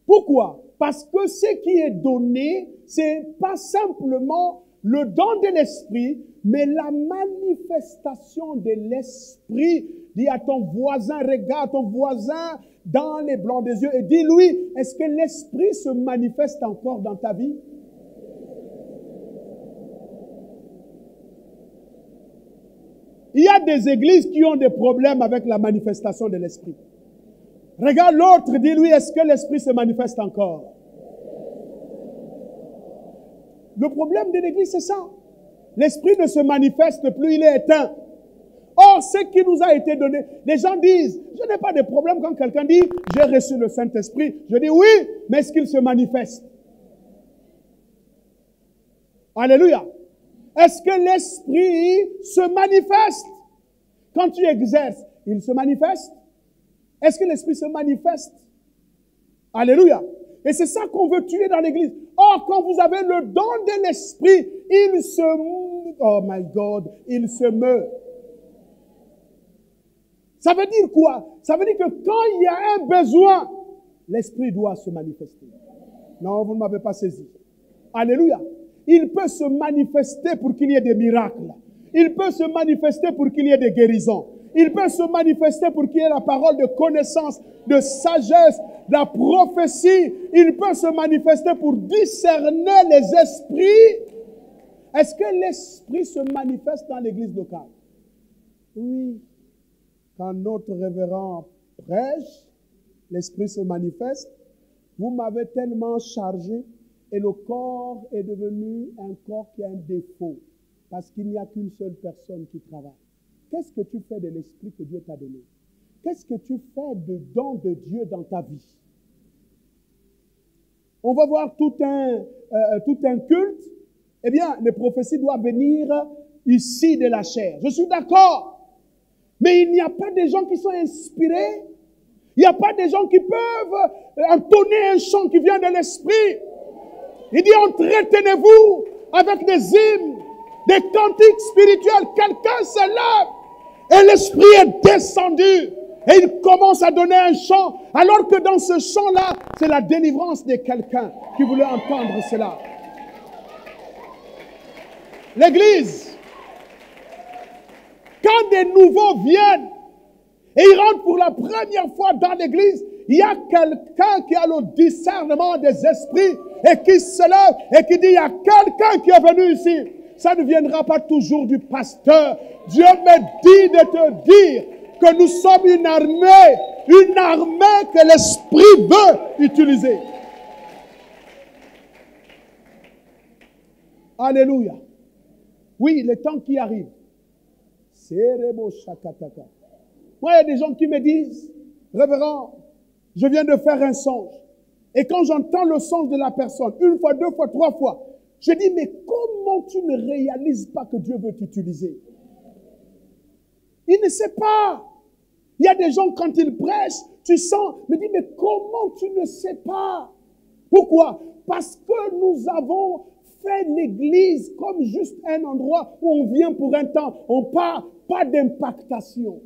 Pourquoi? Parce que ce qui est donné, c'est pas simplement le don de l'esprit, mais la manifestation de l'esprit. Dis à ton voisin, regarde ton voisin dans les blancs des yeux et dis-lui, est-ce que l'esprit se manifeste encore dans ta vie Il y a des églises qui ont des problèmes avec la manifestation de l'esprit. Regarde l'autre, dis-lui, est-ce que l'esprit se manifeste encore? Le problème de l'église, c'est ça. L'esprit ne se manifeste plus, il est éteint. Or, ce qui nous a été donné, les gens disent, je n'ai pas de problème quand quelqu'un dit, j'ai reçu le Saint-Esprit. Je dis oui, mais est-ce qu'il se manifeste? Alléluia. Est-ce que l'Esprit se manifeste? Quand tu exerces, il se manifeste Est-ce que l'Esprit se manifeste? Alléluia. Et c'est ça qu'on veut tuer dans l'Église. Or, quand vous avez le don de l'Esprit, il se... Oh my God, il se meurt. Ça veut dire quoi? Ça veut dire que quand il y a un besoin, l'Esprit doit se manifester. Non, vous ne m'avez pas saisi. Alléluia. Il peut se manifester pour qu'il y ait des miracles. Il peut se manifester pour qu'il y ait des guérisons. Il peut se manifester pour qu'il y ait la parole de connaissance, de sagesse, de la prophétie. Il peut se manifester pour discerner les esprits. Est-ce que l'esprit se manifeste dans l'église locale? Oui. Quand notre révérend prêche, l'esprit se manifeste. Vous m'avez tellement chargé et le corps est devenu un corps qui a un défaut parce qu'il n'y a qu'une seule personne qui travaille. Qu'est-ce que tu fais de l'esprit que Dieu t'a donné? Qu'est-ce que tu fais de don de Dieu dans ta vie? On va voir tout un, euh, tout un culte. Eh bien, les prophéties doivent venir ici de la chair. Je suis d'accord. Mais il n'y a pas des gens qui sont inspirés. Il n'y a pas des gens qui peuvent entonner un chant qui vient de l'esprit. Il dit, entretenez-vous avec des hymnes, des cantiques spirituels. Quelqu'un se lève et l'esprit est descendu. Et il commence à donner un chant, alors que dans ce chant-là, c'est la délivrance de quelqu'un qui voulait entendre cela. L'église, quand des nouveaux viennent et ils rentrent pour la première fois dans l'église, il y a quelqu'un qui a le discernement des esprits et qui se lève et qui dit, il y a quelqu'un qui est venu ici. Ça ne viendra pas toujours du pasteur. Dieu me dit de te dire que nous sommes une armée, une armée que l'esprit veut utiliser. Alléluia. Oui, le temps qui arrive. Moi, il y a des gens qui me disent, révérend, je viens de faire un songe. Et quand j'entends le songe de la personne, une fois, deux fois, trois fois, je dis, mais comment tu ne réalises pas que Dieu veut t'utiliser? Il ne sait pas. Il y a des gens, quand ils prêchent, tu sens, me dis, mais comment tu ne sais pas? Pourquoi? Parce que nous avons fait l'église comme juste un endroit où on vient pour un temps, on part, pas d'impactation.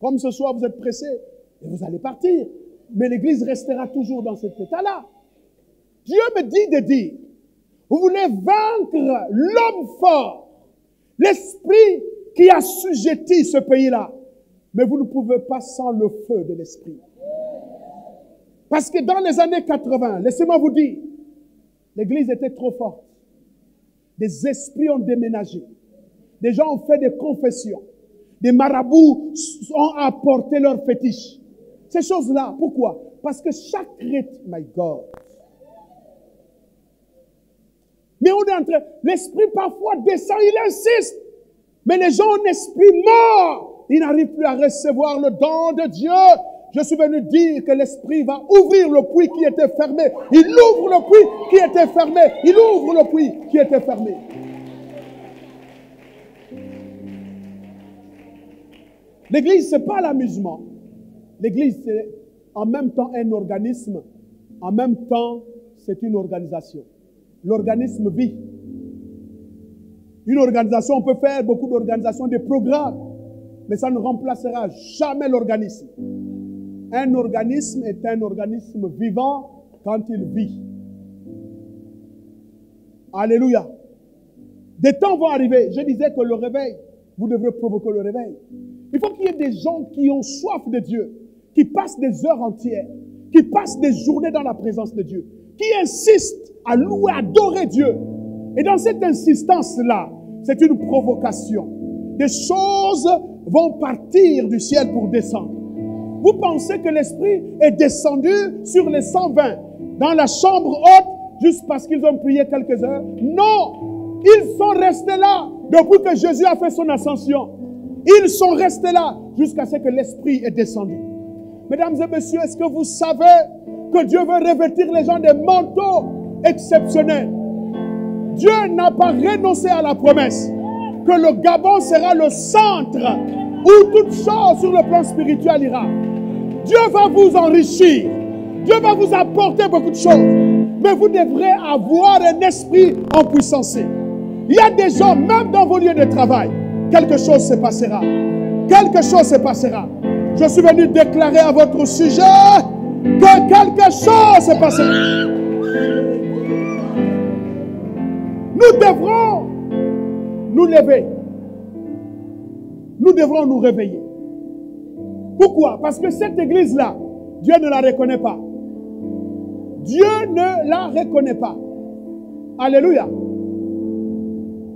Comme ce soir, vous êtes pressé et vous allez partir. Mais l'église restera toujours dans cet état-là. Dieu me dit de dire, vous voulez vaincre l'homme fort, l'esprit qui a sujetti ce pays-là. Mais vous ne pouvez pas sans le feu de l'esprit. Parce que dans les années 80, laissez-moi vous dire, l'église était trop forte. Des esprits ont déménagé. Des gens ont fait des confessions. Des marabouts ont apporté leurs fétiches. Ces choses-là, pourquoi? Parce que chaque chrétien, my God. Mais on est en train, l'esprit parfois descend, il insiste. Mais les gens ont un esprit mort. Ils n'arrivent plus à recevoir le don de Dieu. Je suis venu dire que l'esprit va ouvrir le puits qui était fermé. Il ouvre le puits qui était fermé. Il ouvre le puits qui était fermé. L'église, c'est pas l'amusement. L'église, c'est en même temps un organisme. En même temps, c'est une organisation. L'organisme vit. Une organisation, on peut faire beaucoup d'organisations, des programmes, mais ça ne remplacera jamais l'organisme. Un organisme est un organisme vivant quand il vit. Alléluia. Des temps vont arriver. Je disais que le réveil, vous devrez provoquer le réveil. Il faut qu'il y ait des gens qui ont soif de Dieu, qui passent des heures entières, qui passent des journées dans la présence de Dieu, qui insistent à louer, adorer Dieu. Et dans cette insistance-là, c'est une provocation. Des choses vont partir du ciel pour descendre. Vous pensez que l'Esprit est descendu sur les 120 dans la chambre haute juste parce qu'ils ont prié quelques heures? Non, ils sont restés là depuis que Jésus a fait son ascension. Ils sont restés là jusqu'à ce que l'Esprit est descendu. Mesdames et messieurs, est-ce que vous savez que Dieu veut revêtir les gens des manteaux exceptionnels Dieu n'a pas renoncé à la promesse que le Gabon sera le centre où toute chose sur le plan spirituel ira. Dieu va vous enrichir. Dieu va vous apporter beaucoup de choses. Mais vous devrez avoir un esprit en puissance. Il y a des gens, même dans vos lieux de travail, quelque chose se passera. Quelque chose se passera. Je suis venu déclarer à votre sujet que quelque chose se passera. Nous devrons nous lever. Nous devrons nous réveiller. Pourquoi? Parce que cette église-là, Dieu ne la reconnaît pas. Dieu ne la reconnaît pas. Alléluia.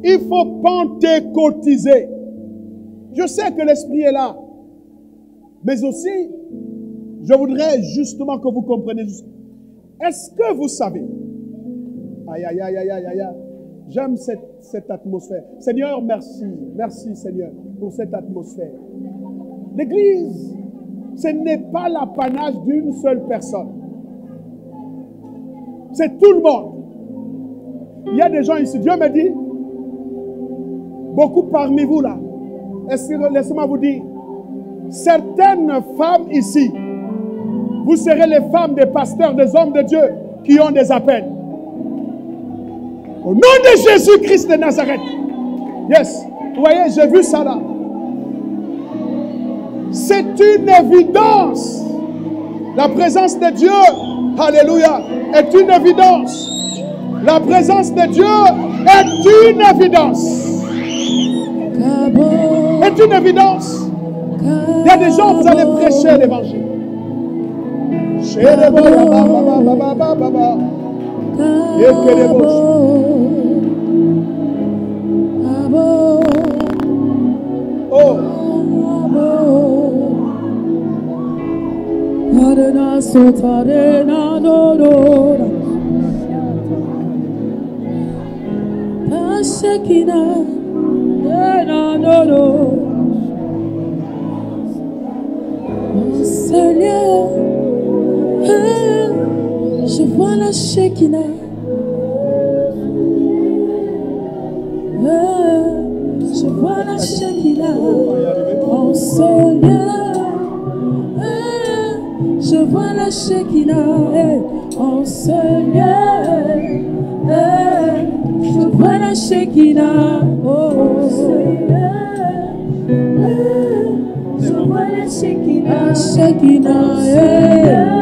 Il faut pentecôtiser. Je sais que l'Esprit est là. Mais aussi, je voudrais justement que vous compreniez. Est-ce que vous savez? Aïe, aïe, aïe, aïe, aïe, aïe. J'aime cette, cette atmosphère. Seigneur, merci. Merci, Seigneur, pour cette atmosphère. L'église, ce n'est pas l'apanage d'une seule personne. C'est tout le monde. Il y a des gens ici. Dieu me dit, beaucoup parmi vous là, laissez-moi vous dire, certaines femmes ici, vous serez les femmes des pasteurs, des hommes de Dieu qui ont des appels. Au nom de Jésus-Christ de Nazareth. Yes. Vous voyez, j'ai vu ça là. C'est une évidence. La présence de Dieu, alléluia, est une évidence. La présence de Dieu est une évidence. Est une évidence. Il y a des gens, vous allez prêcher l'évangile. Seigneur Je vois la Shekinah. Je vois la Shekinah en ce lieu. Je vois la Shekinah en ce lieu. Je vois la Shekinah en ce. Je vois la Shekinah, Shekinah.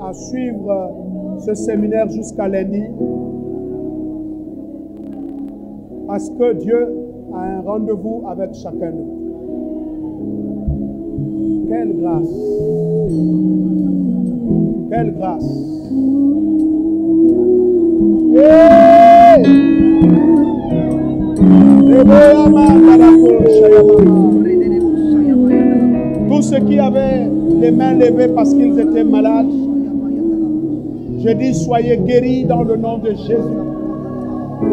à suivre ce séminaire jusqu'à lundi, parce que Dieu a un rendez-vous avec chacun de nous. Quelle grâce! Quelle grâce! Hey! Hey! Mains levées parce qu'ils étaient malades, je dis soyez guéris dans le nom de Jésus.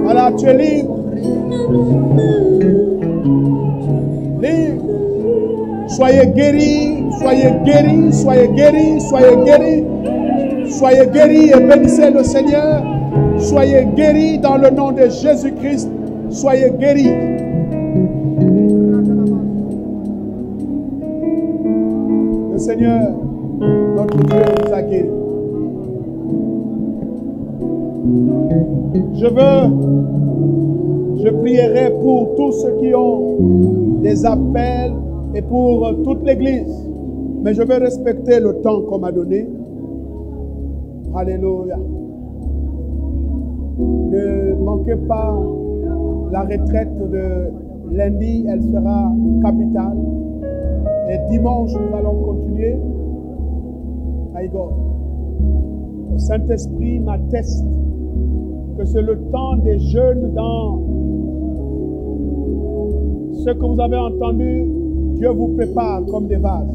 Voilà, tu es libre. Libre. Soyez guéris, soyez guéris, soyez guéris, soyez guéris. Soyez guéris et bénissez le Seigneur. Soyez guéris dans le nom de Jésus-Christ. Soyez guéris. Seigneur, notre Dieu, nous a. Je veux, je prierai pour tous ceux qui ont des appels et pour toute l'Église. Mais je vais respecter le temps qu'on m'a donné. Alléluia. Ne manquez pas la retraite de lundi, elle sera capitale. Et dimanche, nous allons continuer. Le Saint-Esprit m'atteste que c'est le temps des jeunes dans ce que vous avez entendu. Dieu vous prépare comme des vases.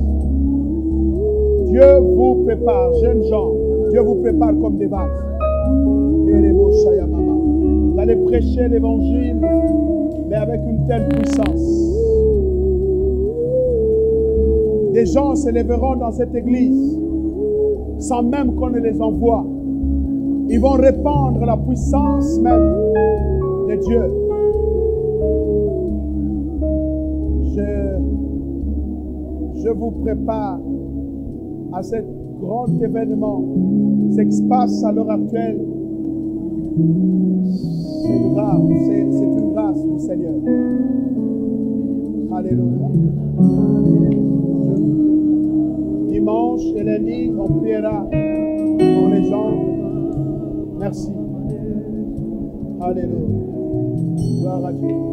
Dieu vous prépare, jeunes gens. Dieu vous prépare comme des vases. Vous allez prêcher l'évangile, mais avec une telle puissance. Des gens se lèveront dans cette église sans même qu'on ne les envoie. Ils vont répandre la puissance même de Dieu. Je, je vous prépare à cet grand événement. Ce qui se passe à l'heure actuelle, c'est c'est une grâce du Seigneur. Alléluia. Dimanche et lundi, on priera pour les gens. Merci. Alléluia. Gloire à Dieu.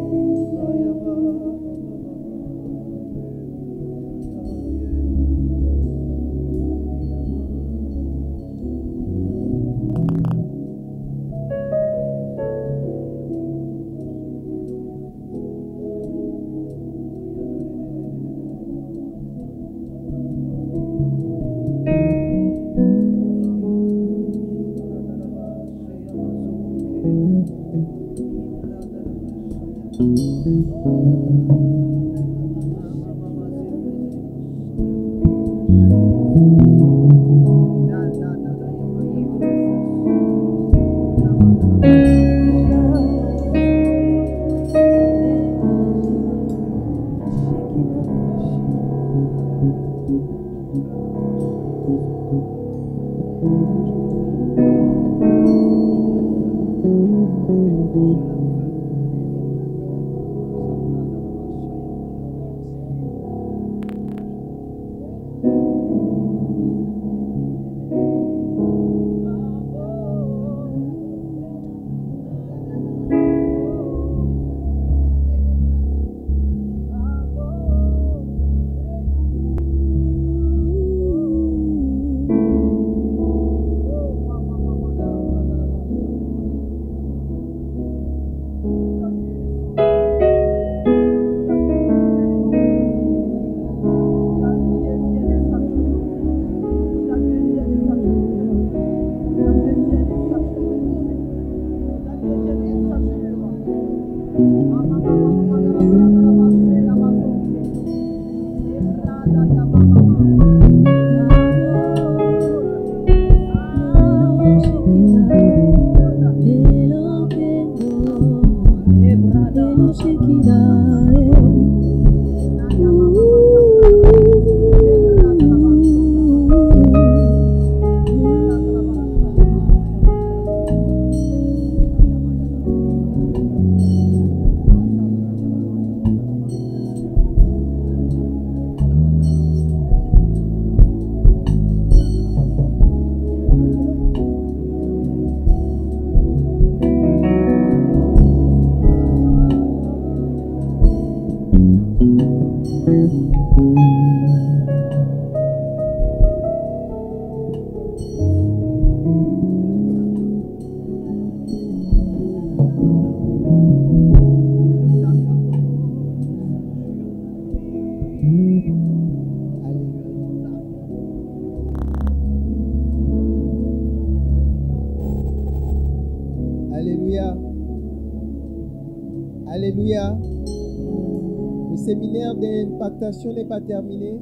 N'est pas terminé.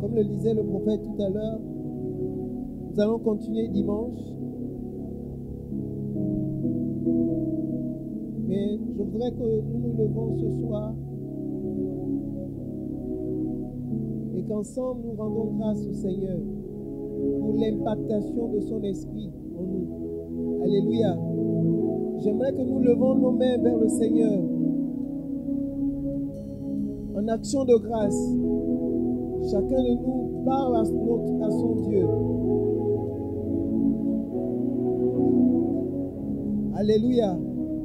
Comme le disait le prophète tout à l'heure, nous allons continuer dimanche. Mais je voudrais que nous nous levons ce soir et qu'ensemble nous rendons grâce au Seigneur pour l'impactation de son esprit en nous. Alléluia. J'aimerais que nous levons nos mains vers le Seigneur en action de grâce. Chacun de nous parle à à son Dieu. Alléluia.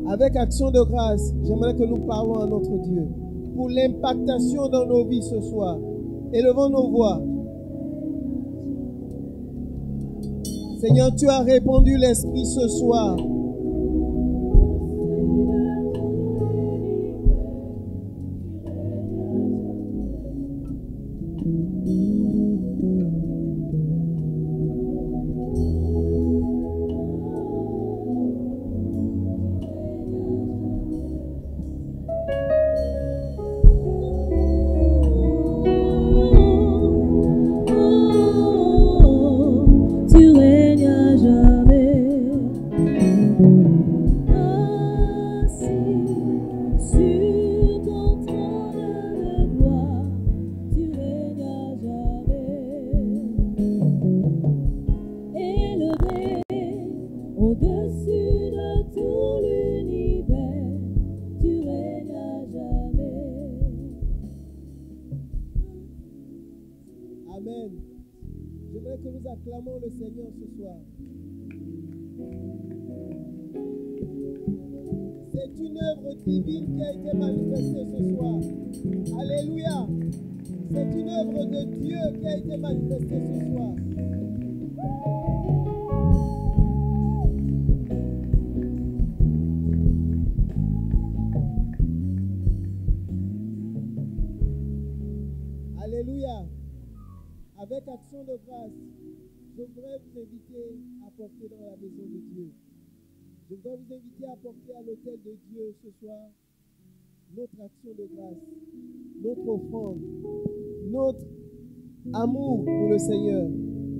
Avec action de grâce, j'aimerais que nous parlons à notre Dieu pour l'impactation dans nos vies ce soir. Élevons nos voix. Seigneur, tu as répandu l'Esprit ce soir. Amour pour le Seigneur.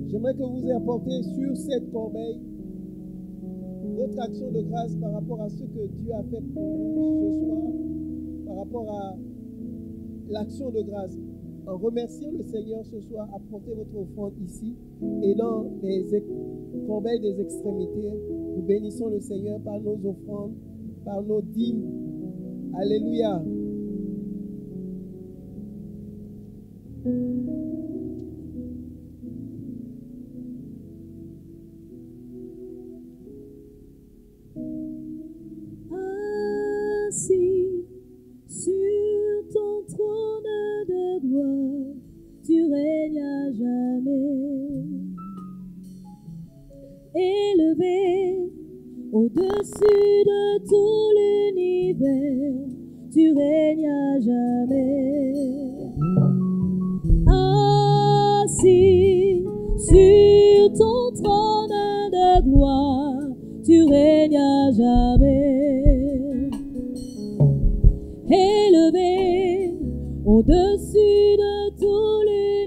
J'aimerais que vous apportiez sur cette corbeille votre action de grâce par rapport à ce que Dieu a fait pour nous ce soir, par rapport à l'action de grâce. En remerciant le Seigneur ce soir, apportez votre offrande ici et dans les corbeilles des extrémités. Nous bénissons le Seigneur par nos offrandes, par nos dîmes. Alléluia. Élevé au-dessus de tout l'univers, tu règnes à jamais. Assis sur ton trône de gloire, tu règnes à jamais. Élevé au-dessus de tout l'univers,